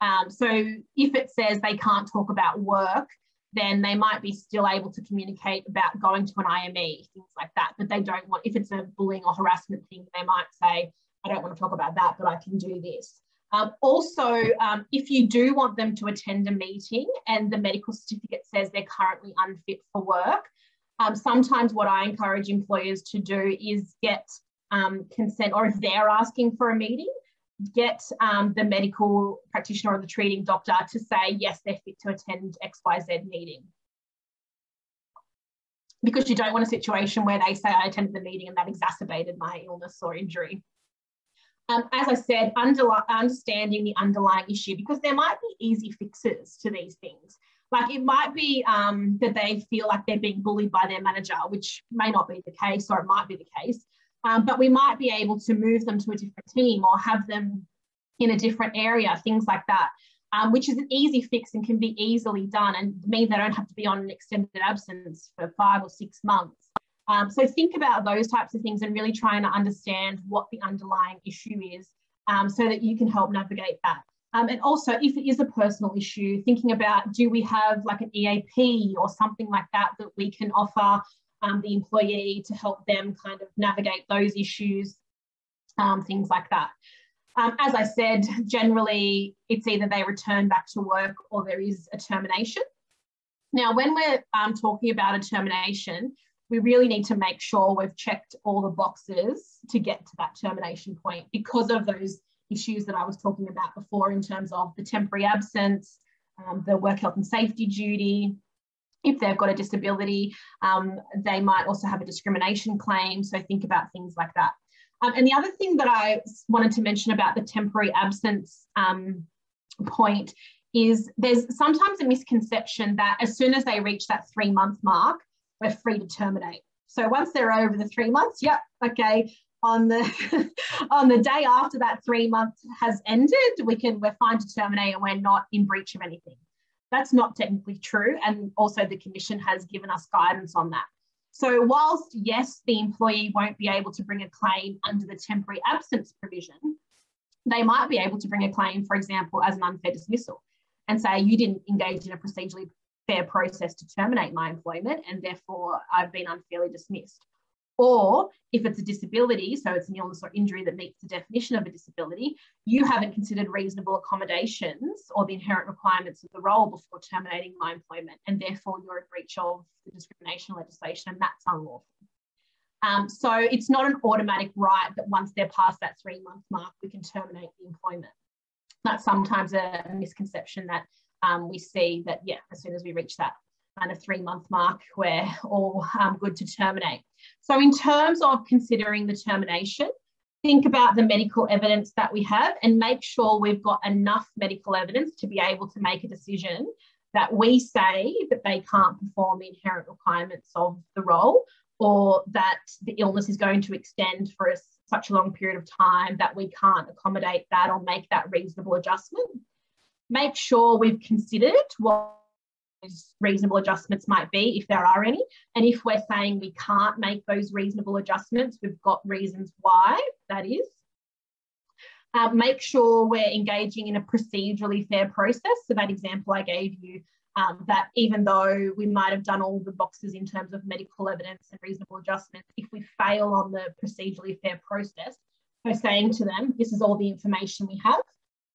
Um, so if it says they can't talk about work, then they might be still able to communicate about going to an IME, things like that. But they don't want, if it's a bullying or harassment thing, they might say, I don't want to talk about that, but I can do this. Um, also, um, if you do want them to attend a meeting and the medical certificate says they're currently unfit for work, um, sometimes what I encourage employers to do is get um, consent, or if they're asking for a meeting, get um, the medical practitioner or the treating doctor to say, yes, they're fit to attend XYZ meeting. Because you don't want a situation where they say, I attended the meeting and that exacerbated my illness or injury. Um, as I said, understanding the underlying issue because there might be easy fixes to these things. Like it might be um, that they feel like they're being bullied by their manager, which may not be the case, or it might be the case. Um, but we might be able to move them to a different team or have them in a different area, things like that, um, which is an easy fix and can be easily done and mean they don't have to be on an extended absence for five or six months. Um, so think about those types of things and really trying to understand what the underlying issue is um, so that you can help navigate that. Um, and also, if it is a personal issue, thinking about do we have like an EAP or something like that that we can offer um, the employee to help them kind of navigate those issues, um, things like that. Um, as I said, generally it's either they return back to work or there is a termination. Now, when we're talking about a termination, we really need to make sure we've checked all the boxes to get to that termination point because of those issues that I was talking about before in terms of the temporary absence, um, the work health and safety duty. If they've got a disability, um, they might also have a discrimination claim. So think about things like that. Um, and the other thing that I wanted to mention about the temporary absence um, point is there's sometimes a misconception that as soon as they reach that three month mark, we're free to terminate. So once they're over the three months, yep, okay, on the [laughs] on the day after that three months has ended, we can we're fine to terminate and we're not in breach of anything. That's not technically true, and also the commission has given us guidance on that. So whilst yes, the employee won't be able to bring a claim under the temporary absence provision, they might be able to bring a claim, for example, as an unfair dismissal and say you didn't engage in a procedurally fair process to terminate my employment and therefore I've been unfairly dismissed. Or if it's a disability, so it's an illness or injury that meets the definition of a disability, you haven't considered reasonable accommodations or the inherent requirements of the role before terminating my employment, and therefore you're in breach of the discrimination legislation, and that's unlawful. Um, so it's not an automatic right that once they're past that three month mark, we can terminate the employment. That's sometimes a misconception that um, we see that, yeah, as soon as we reach that kind of three month mark, we're all um, good to terminate. So, in terms of considering the termination, think about the medical evidence that we have and make sure we've got enough medical evidence to be able to make a decision that we say that they can't perform the inherent requirements of the role or that the illness is going to extend for a, such a long period of time that we can't accommodate that or make that reasonable adjustment. Make sure we've considered what reasonable adjustments might be, if there are any. And if we're saying we can't make those reasonable adjustments, we've got reasons why that is. Uh, make sure we're engaging in a procedurally fair process. So that example I gave you, um, that even though we might have done all the boxes in terms of medical evidence and reasonable adjustments, if we fail on the procedurally fair process, we're saying to them, this is all the information we have.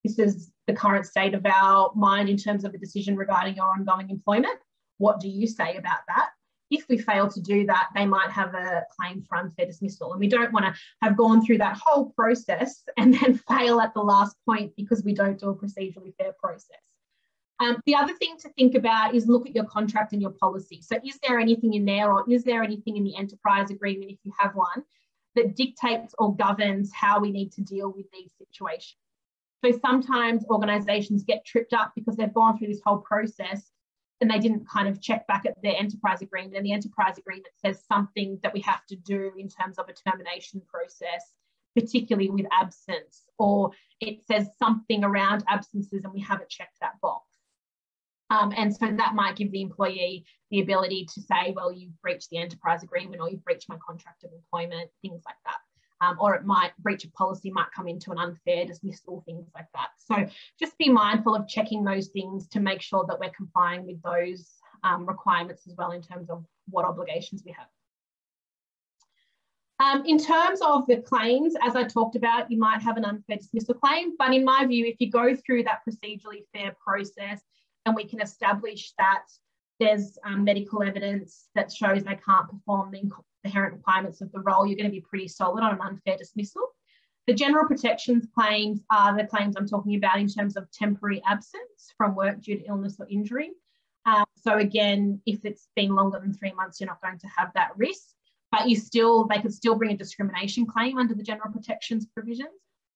This is the current state of our mind in terms of a decision regarding your ongoing employment. What do you say about that? If we fail to do that, they might have a claim for unfair dismissal. And we don't want to have gone through that whole process and [laughs] then fail at the last point because we don't do a procedurally fair process. Um, the other thing to think about is look at your contract and your policy. So, is there anything in there, or is there anything in the enterprise agreement, if you have one, that dictates or governs how we need to deal with these situations? So sometimes organizations get tripped up because they've gone through this whole process and they didn't kind of check back at their enterprise agreement. And the enterprise agreement says something that we have to do in terms of a termination process, particularly with absence, or it says something around absences and we haven't checked that box. Um, and so that might give the employee the ability to say, well, you've breached the enterprise agreement or you've breached my contract of employment, things like that um, or it might breach of policy might come into an unfair dismissal, things like that. So just be mindful of checking those things to make sure that we're complying with those um, requirements as well in terms of what obligations we have. Um, in terms of the claims, as I talked about, you might have an unfair dismissal claim, but in my view, if you go through that procedurally fair process and we can establish that there's um, medical evidence that shows they can't perform the inherent requirements of the role, you're going to be pretty solid on an unfair dismissal. The general protections claims are the claims I'm talking about in terms of temporary absence from work due to illness or injury. Um, so again, if it's been longer than three months, you're not going to have that risk, but you still, they could still bring a discrimination claim under the general protections provisions,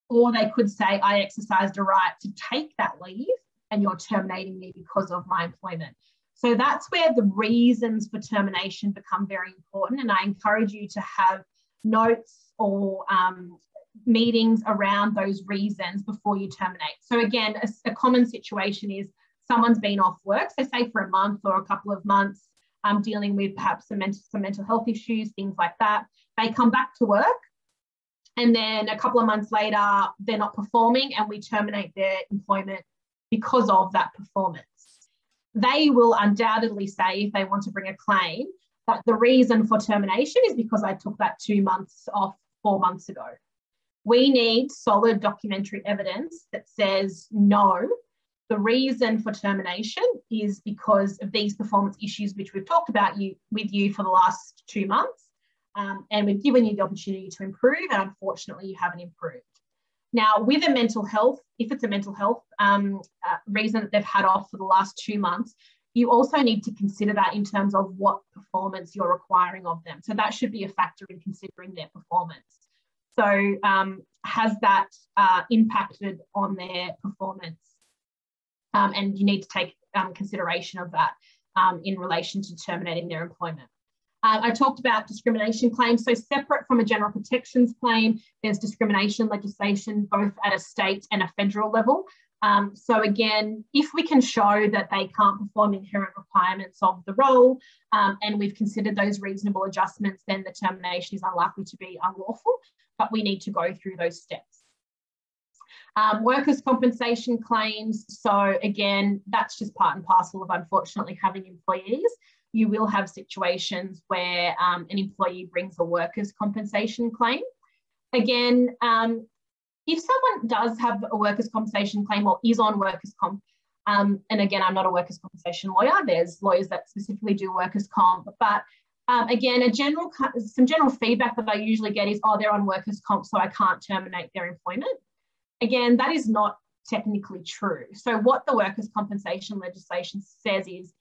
or they could say, I exercised a right to take that leave and you're terminating me because of my employment. So that's where the reasons for termination become very important. And I encourage you to have notes or um, meetings around those reasons before you terminate. So again, a, a, common situation is someone's been off work, so say for a month or a couple of months, um, dealing with perhaps some mental, some mental health issues, things like that. They come back to work and then a couple of months later, they're not performing and we terminate their employment because of that performance they will undoubtedly say, if they want to bring a claim, that the reason for termination is because I took that two months off four months ago. We need solid documentary evidence that says, no, The reason for termination is because of these performance issues, which we've talked about you with you for the last two months. Um, and we've given you the opportunity to improve, and unfortunately, you haven't improved. Now, with a mental health, if it's a mental health um, uh, reason that they've had off for the last two months, you also need to consider that in terms of what performance you're requiring of them. So that should be a factor in considering their performance. So um, has that uh, impacted on their performance? Um, and you need to take um, consideration of that um, in relation to terminating their employment. Uh, I talked about discrimination claims. So separate from a general protections claim, there's discrimination legislation both at a state and a federal level. Um, so again, if we can show that they can't perform inherent requirements of the role um, and we've considered those reasonable adjustments, then the termination is unlikely to be unlawful, but we need to go through those steps. Um, workers' compensation claims. So again, that's just part and parcel of unfortunately having employees. You will have situations where um, an employee brings a workers' compensation claim. Again, um, if someone does have a workers' compensation claim or is on workers' comp, um, and again, I'm not a workers' compensation lawyer. There's lawyers that specifically do workers' comp, but um, again, a general some general feedback that I usually get is, oh, they're on workers' comp, so I can't terminate their employment. Again, that is not technically true. So what the workers' compensation legislation says is,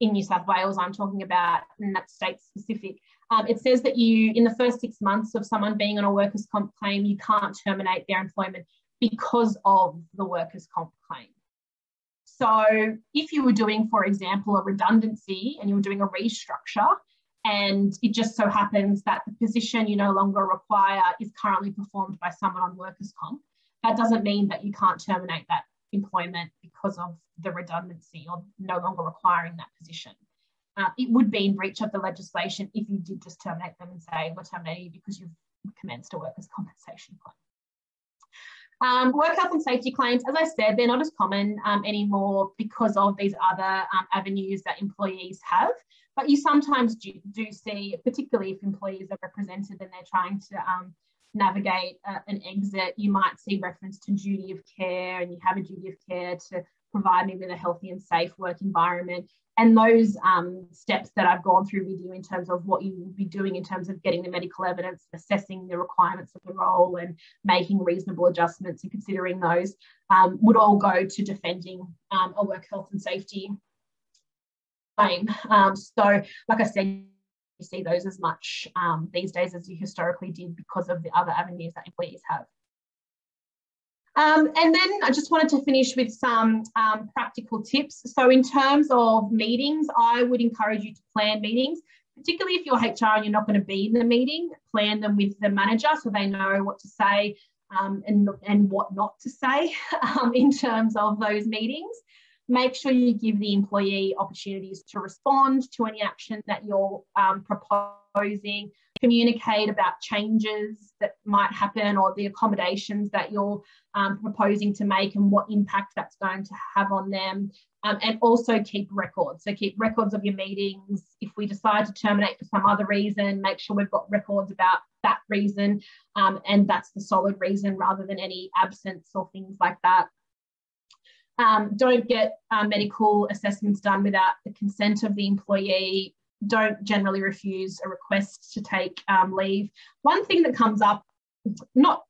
in New South Wales, I'm talking about, and that's state specific. Um, it says that you, in the first six months of someone being on a workers' comp claim, you can't terminate their employment because of the workers' comp claim. So if you were doing, for example, a redundancy and you were doing a restructure, and it just so happens that the position you no longer require is currently performed by someone on workers' comp, that doesn't mean that you can't terminate that employment because of the redundancy or no longer requiring that position. Uh, it would be in breach of the legislation if you did just terminate them and say, we're terminating you because you've commenced a workers' compensation claim. Um, work health and safety claims, as I said, they're not as common um, anymore because of these other um, avenues that employees have. But you sometimes do, do, see, particularly if employees are represented and they're trying to um, navigate uh, an exit, you might see reference to duty of care and you have a duty of care to provide me with a healthy and safe work environment and those um, steps that I've gone through with you in terms of what you will be doing in terms of getting the medical evidence, assessing the requirements of the role, and making reasonable adjustments and considering those um, would all go to defending um, a work health and safety claim. Um, so, like I said, you see those as much um, these days as you historically did because of the other avenues that employees have. Um, and then I just wanted to finish with some um, practical tips. So in terms of meetings, I would encourage you to plan meetings, particularly if you're HR and you're not going to be in the meeting, plan them with the manager so they know what to say um, and, and what not to say [laughs] um, in terms of those meetings. Make sure you give the employee opportunities to respond to any action that you're um, proposing communicate about changes that might happen or the accommodations that you're um, proposing to make and what impact that's going to have on them. Um, and also keep records. So keep records of your meetings. If we decide to terminate for some other reason, make sure we've got records about that reason. Um, and that's the solid reason rather than any absence or things like that. Um, don't get uh, medical assessments done without the consent of the employee don't generally refuse a request to take um, leave. One thing that comes up, not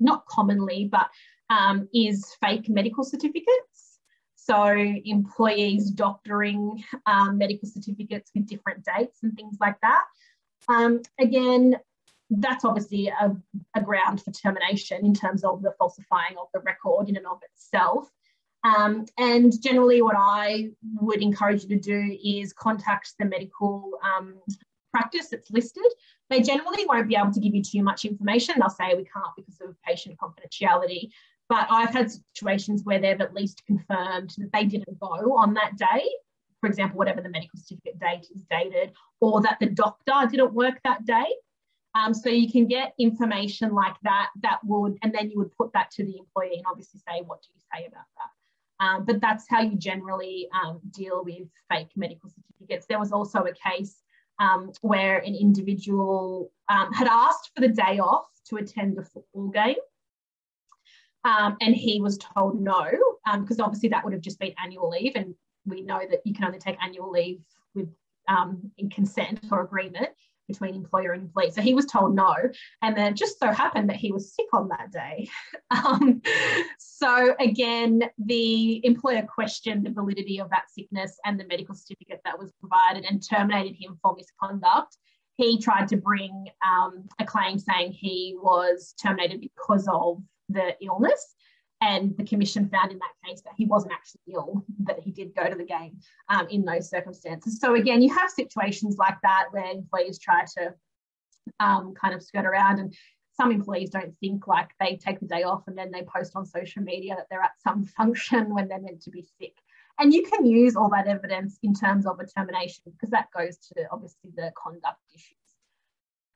not commonly, but um, is fake medical certificates. So employees doctoring um, medical certificates with different dates and things like that. Um, again, that's obviously a, a ground for termination in terms of the falsifying of the record in and of itself. Um, and generally, what I would encourage you to do is contact the medical um, practice that's listed. They generally won't be able to give you too much information. They'll say we can't because of patient confidentiality. But I've had situations where they've at least confirmed that they didn't go on that day. For example, whatever the medical certificate date is dated, or that the doctor didn't work that day. Um, so you can get information like that, that would, and then you would put that to the employee and obviously say, what do you say about that? Um, but that's how you generally um, deal with fake medical certificates. There was also a case um, where an individual um, had asked for the day off to attend a football game. Um, and he was told no, because um, obviously that would have just been annual leave. And we know that you can only take annual leave with in consent or agreement between employer and employee. So he was told no. And then it just so happened that he was sick on that day. [laughs] Um, so again, the employer questioned the validity of that sickness and the medical certificate that was provided and terminated him for misconduct. He tried to bring um, a claim saying he was terminated because of the illness. And the commission found in that case that he wasn't actually ill, that he did go to the game um, in those circumstances. So, again, you have situations like that where employees try to um, kind of skirt around. And some employees don't think like they take the day off and then they post on social media that they're at some [laughs] function when they're meant to be sick. And you can use all that evidence in terms of a termination because that goes to obviously the conduct issue.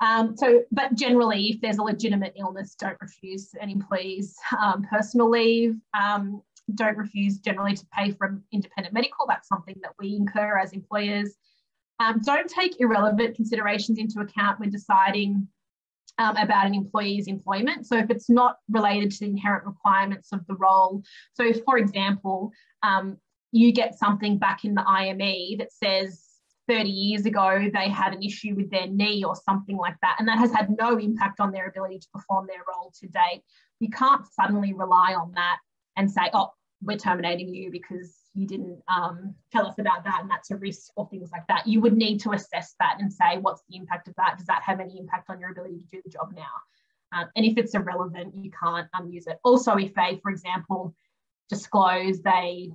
Um, so, but generally, if there's a legitimate illness, don't refuse an employee's um, personal leave. Um, don't refuse generally to pay for independent medical. That's something that we incur as employers. Um, don't take irrelevant considerations into account when deciding um, about an employee's employment. So if it's not related to the inherent requirements of the role, so if, for example, um, you get something back in the IME that says 30 years ago they had an issue with their knee or something like that, and that has had no impact on their ability to perform their role to date. You can't suddenly rely on that and say, oh, we're terminating you because you didn't um, tell us about that and that's a risk or things like that. You would need to assess that and say, what's the impact of that? Does that have any impact on your ability to do the job now? Um, and if it's irrelevant, you can't um, use it. Also, if they, for example, disclose they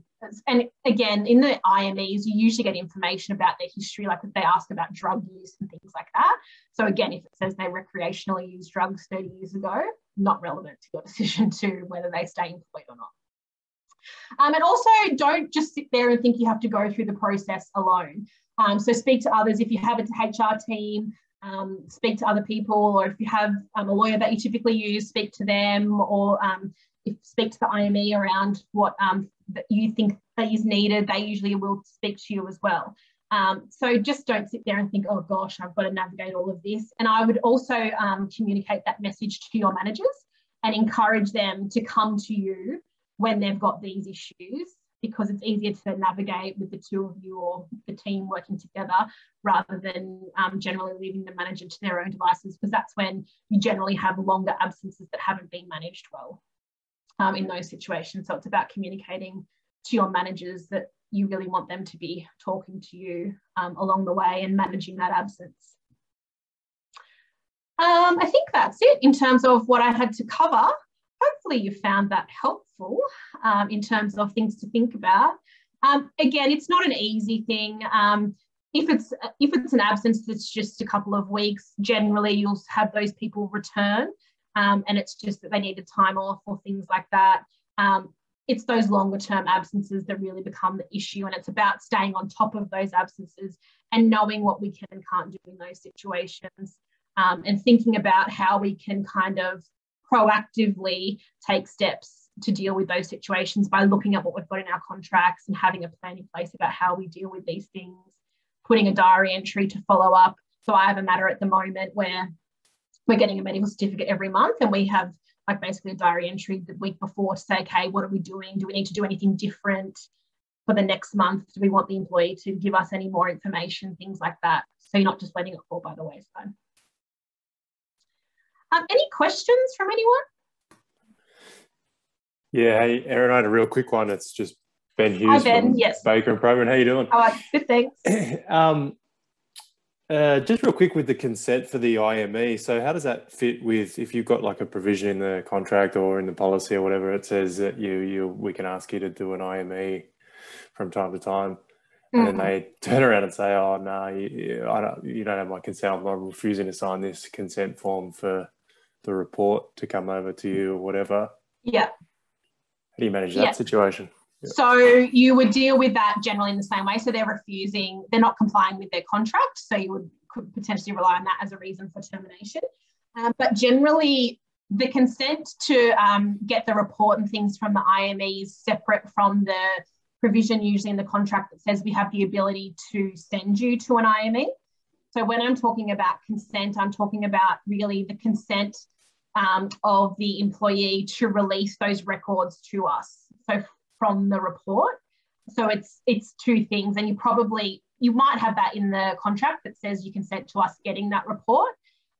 and again in the IMEs you usually get information about their history like if they ask about drug use and things like that. So again if it says they recreationally used drugs 30 years ago not relevant to your [laughs] decision to whether they stay employed or not. Um, and also don't just sit there and think you have to go through the process alone. Um, so speak to others. If you have a HR team um, speak to other people or if you have um, a lawyer that you typically use speak to them or um, if speak to the IME around what um, you think that is needed, they usually will speak to you as well. Um, so just don't sit there and think, oh gosh, I've got to navigate all of this. And I would also um, communicate that message to your managers and encourage them to come to you when they've got these issues because it's easier to navigate with the two of you or the team working together rather than um, generally leaving the manager to their own devices because that's when you generally have longer absences that haven't been managed well um, in those situations. So it's about communicating to your managers that you really want them to be talking to you um, along the way and managing that absence. Um, I think that's it in terms of what I had to cover. Hopefully you found that helpful um, in terms of things to think about. Um, again, it's not an easy thing. Um, if it's if it's an absence that's just a couple of weeks, generally you'll have those people return um, and it's just that they needed time off or things like that. Um, it's those longer term absences that really become the issue, and it's about staying on top of those absences and knowing what we can and can't do in those situations, um, and thinking about how we can kind of proactively take steps to deal with those situations by looking at what we've got in our contracts and having a plan in place about how we deal with these things, putting a diary entry to follow up. So I have a matter at the moment where we're getting a medical certificate every month and we have like basically a diary entry the week before to say, okay, what are we doing? Do we need to do anything different for the next month? Do we want the employee to give us any more information, things like that? So you're not just letting it fall by the wayside. Um, any questions from anyone? Yeah, hey, Erin, I had a real quick one. It's just Ben Hughes Hi, Ben. from yes. Baker and Probert. How are you doing? Right, good, thanks. [clears throat] um, uh, just real quick with the consent for the IME. So, how does that fit with if you've got like a provision in the contract or in the policy or whatever? It says that you you we can ask you to do an IME from time to time, and mm-hmm. then they [laughs] turn around and say, "Oh no, you, I don't, you don't have my consent. I'm refusing to sign this consent form for the report to come over to you or whatever." Yeah. How do you manage that yeah. situation? So you would deal with that generally in the same way. So they're refusing, they're not complying with their contract. So you would could potentially rely on that as a reason for termination. Uh, but generally, the consent to um, get the report and things from the IME is separate from the provision usually in the contract that says we have the ability to send you to an IME. So when I'm talking about consent, I'm talking about really the consent um, of the employee to release those records to us. So from the report. So it's it's two things, and you probably you might have that in the contract that says you consent to us getting that report.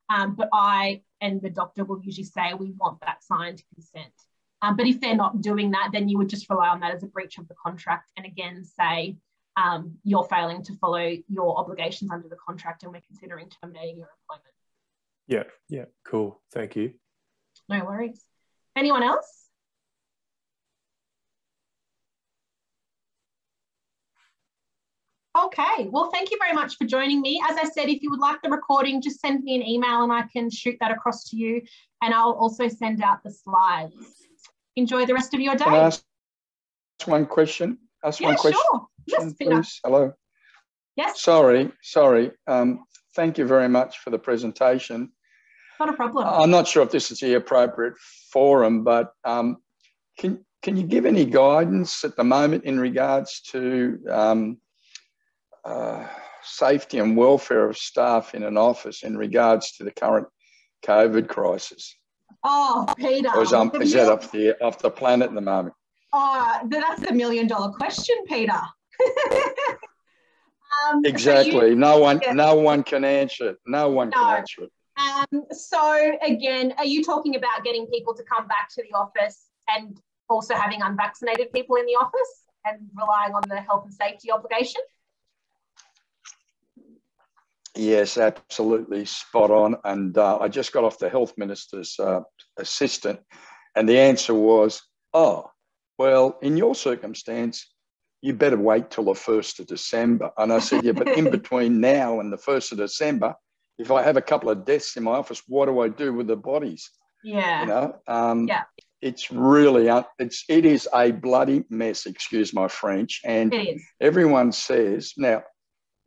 Um, but I and the doctor will usually say we want that signed consent. Um, but if they're not doing that, then you would just rely on that as a breach of the contract, and again say um, you're failing to follow your obligations under the contract, and we're considering terminating your employment. Yeah, yeah, cool. Thank you. No worries. Anyone else? Okay, well, thank you very much for joining me. As I said, if you would like the recording, just send me an email and I can shoot that across to you. And I'll also send out the slides. Enjoy the rest of your day. Can I ask one question? Ask yeah, one question. Sure. Yes, please. Hello. Yes. Sorry, sorry. Um, thank you very much for the presentation. Not a problem. I'm not sure if this is the appropriate forum, but um, can can you give any guidance at the moment in regards to um, uh, safety and welfare of staff in an office in regards to the current COVID crisis? Oh, Peter. Or is, um, is that off the, off the planet at the moment? Oh, that's a million dollar question, Peter. [laughs] um, exactly. So you, no one, yeah. no one can answer it. No one no. can answer it. Um, so again, are you talking about getting people to come back to the office and also having unvaccinated people in the office and relying on the health and safety obligation? Yes, absolutely spot on. And uh, I just got off the health minister's uh, assistant, and the answer was, "Oh, well, in your circumstance, you better wait till the first of December." And I said, "Yeah, but in [laughs] between now and the first of December, if I have a couple of deaths in my office, what do I do with the bodies?" Yeah, you know, um, yeah. It's really it's it is a bloody mess. Excuse my French. And everyone says now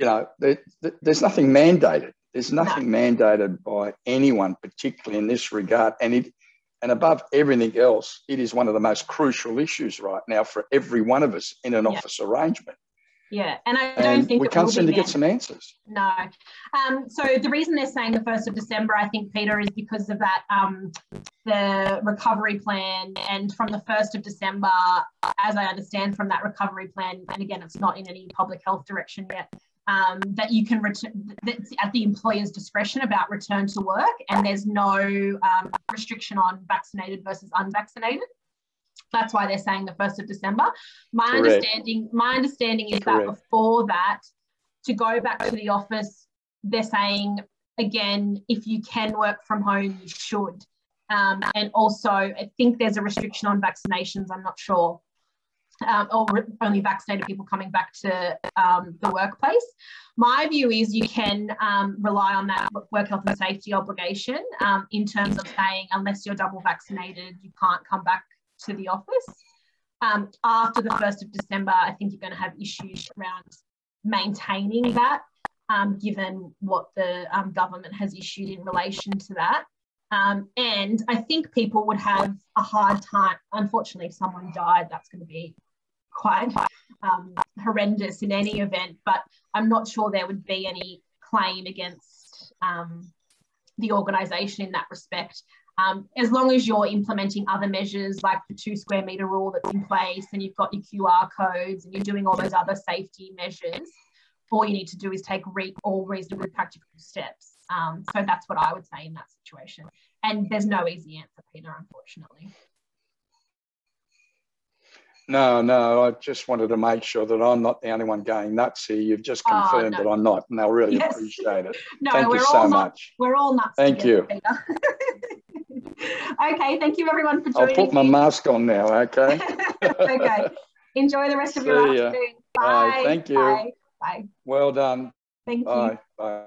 you know, there, there's nothing mandated. There's nothing no. mandated by anyone, particularly in this regard. And it, and above everything else, it is one of the most crucial issues right now for every one of us in an yeah. office arrangement. Yeah, and I don't and think we can't seem to get some answers. No. Um, so the reason they're saying the first of December, I think, Peter, is because of that um, the recovery plan, and from the first of December, as I understand from that recovery plan, and again, it's not in any public health direction yet um, that you can return that's at the employer's discretion about return to work and there's no um, restriction on vaccinated versus unvaccinated that's why they're saying the 1st of december my Correct. understanding my understanding is Correct. that before that to go back to the office they're saying again if you can work from home you should um, and also i think there's a restriction on vaccinations i'm not sure um, or only vaccinated people coming back to um, the workplace. My view is you can um, rely on that work health and safety obligation um, in terms of saying, unless you're double vaccinated, you can't come back to the office. Um, after the 1st of December, I think you're going to have issues around maintaining that, um, given what the government has issued in relation to that. Um, and I think people would have a hard time. Unfortunately, if someone died, that's going to be quite um, horrendous in any event, but I'm not sure there would be any claim against um, the organisation in that respect. Um, as long as you're implementing other measures like the two square metre rule that's in place and you've got your QR codes and you're doing all those other safety measures, all you need to do is take re- all reasonably practical steps. Um, so that's what I would say in that situation. And there's no easy answer, Peter, unfortunately. No, no, I just wanted to make sure that I'm not the only one going nuts here. You've just oh, confirmed oh, no. that I'm not, and I really yes. appreciate it. [laughs] no, thank you so much. We're all nuts. Thank together, you. [laughs] okay, thank you everyone for joining. I'll put my me. mask on now, okay? [laughs] okay. Enjoy the rest of your afternoon. Bye. Bye. Thank you. Bye. Bye. Well done. Thank Bye. you. Bye.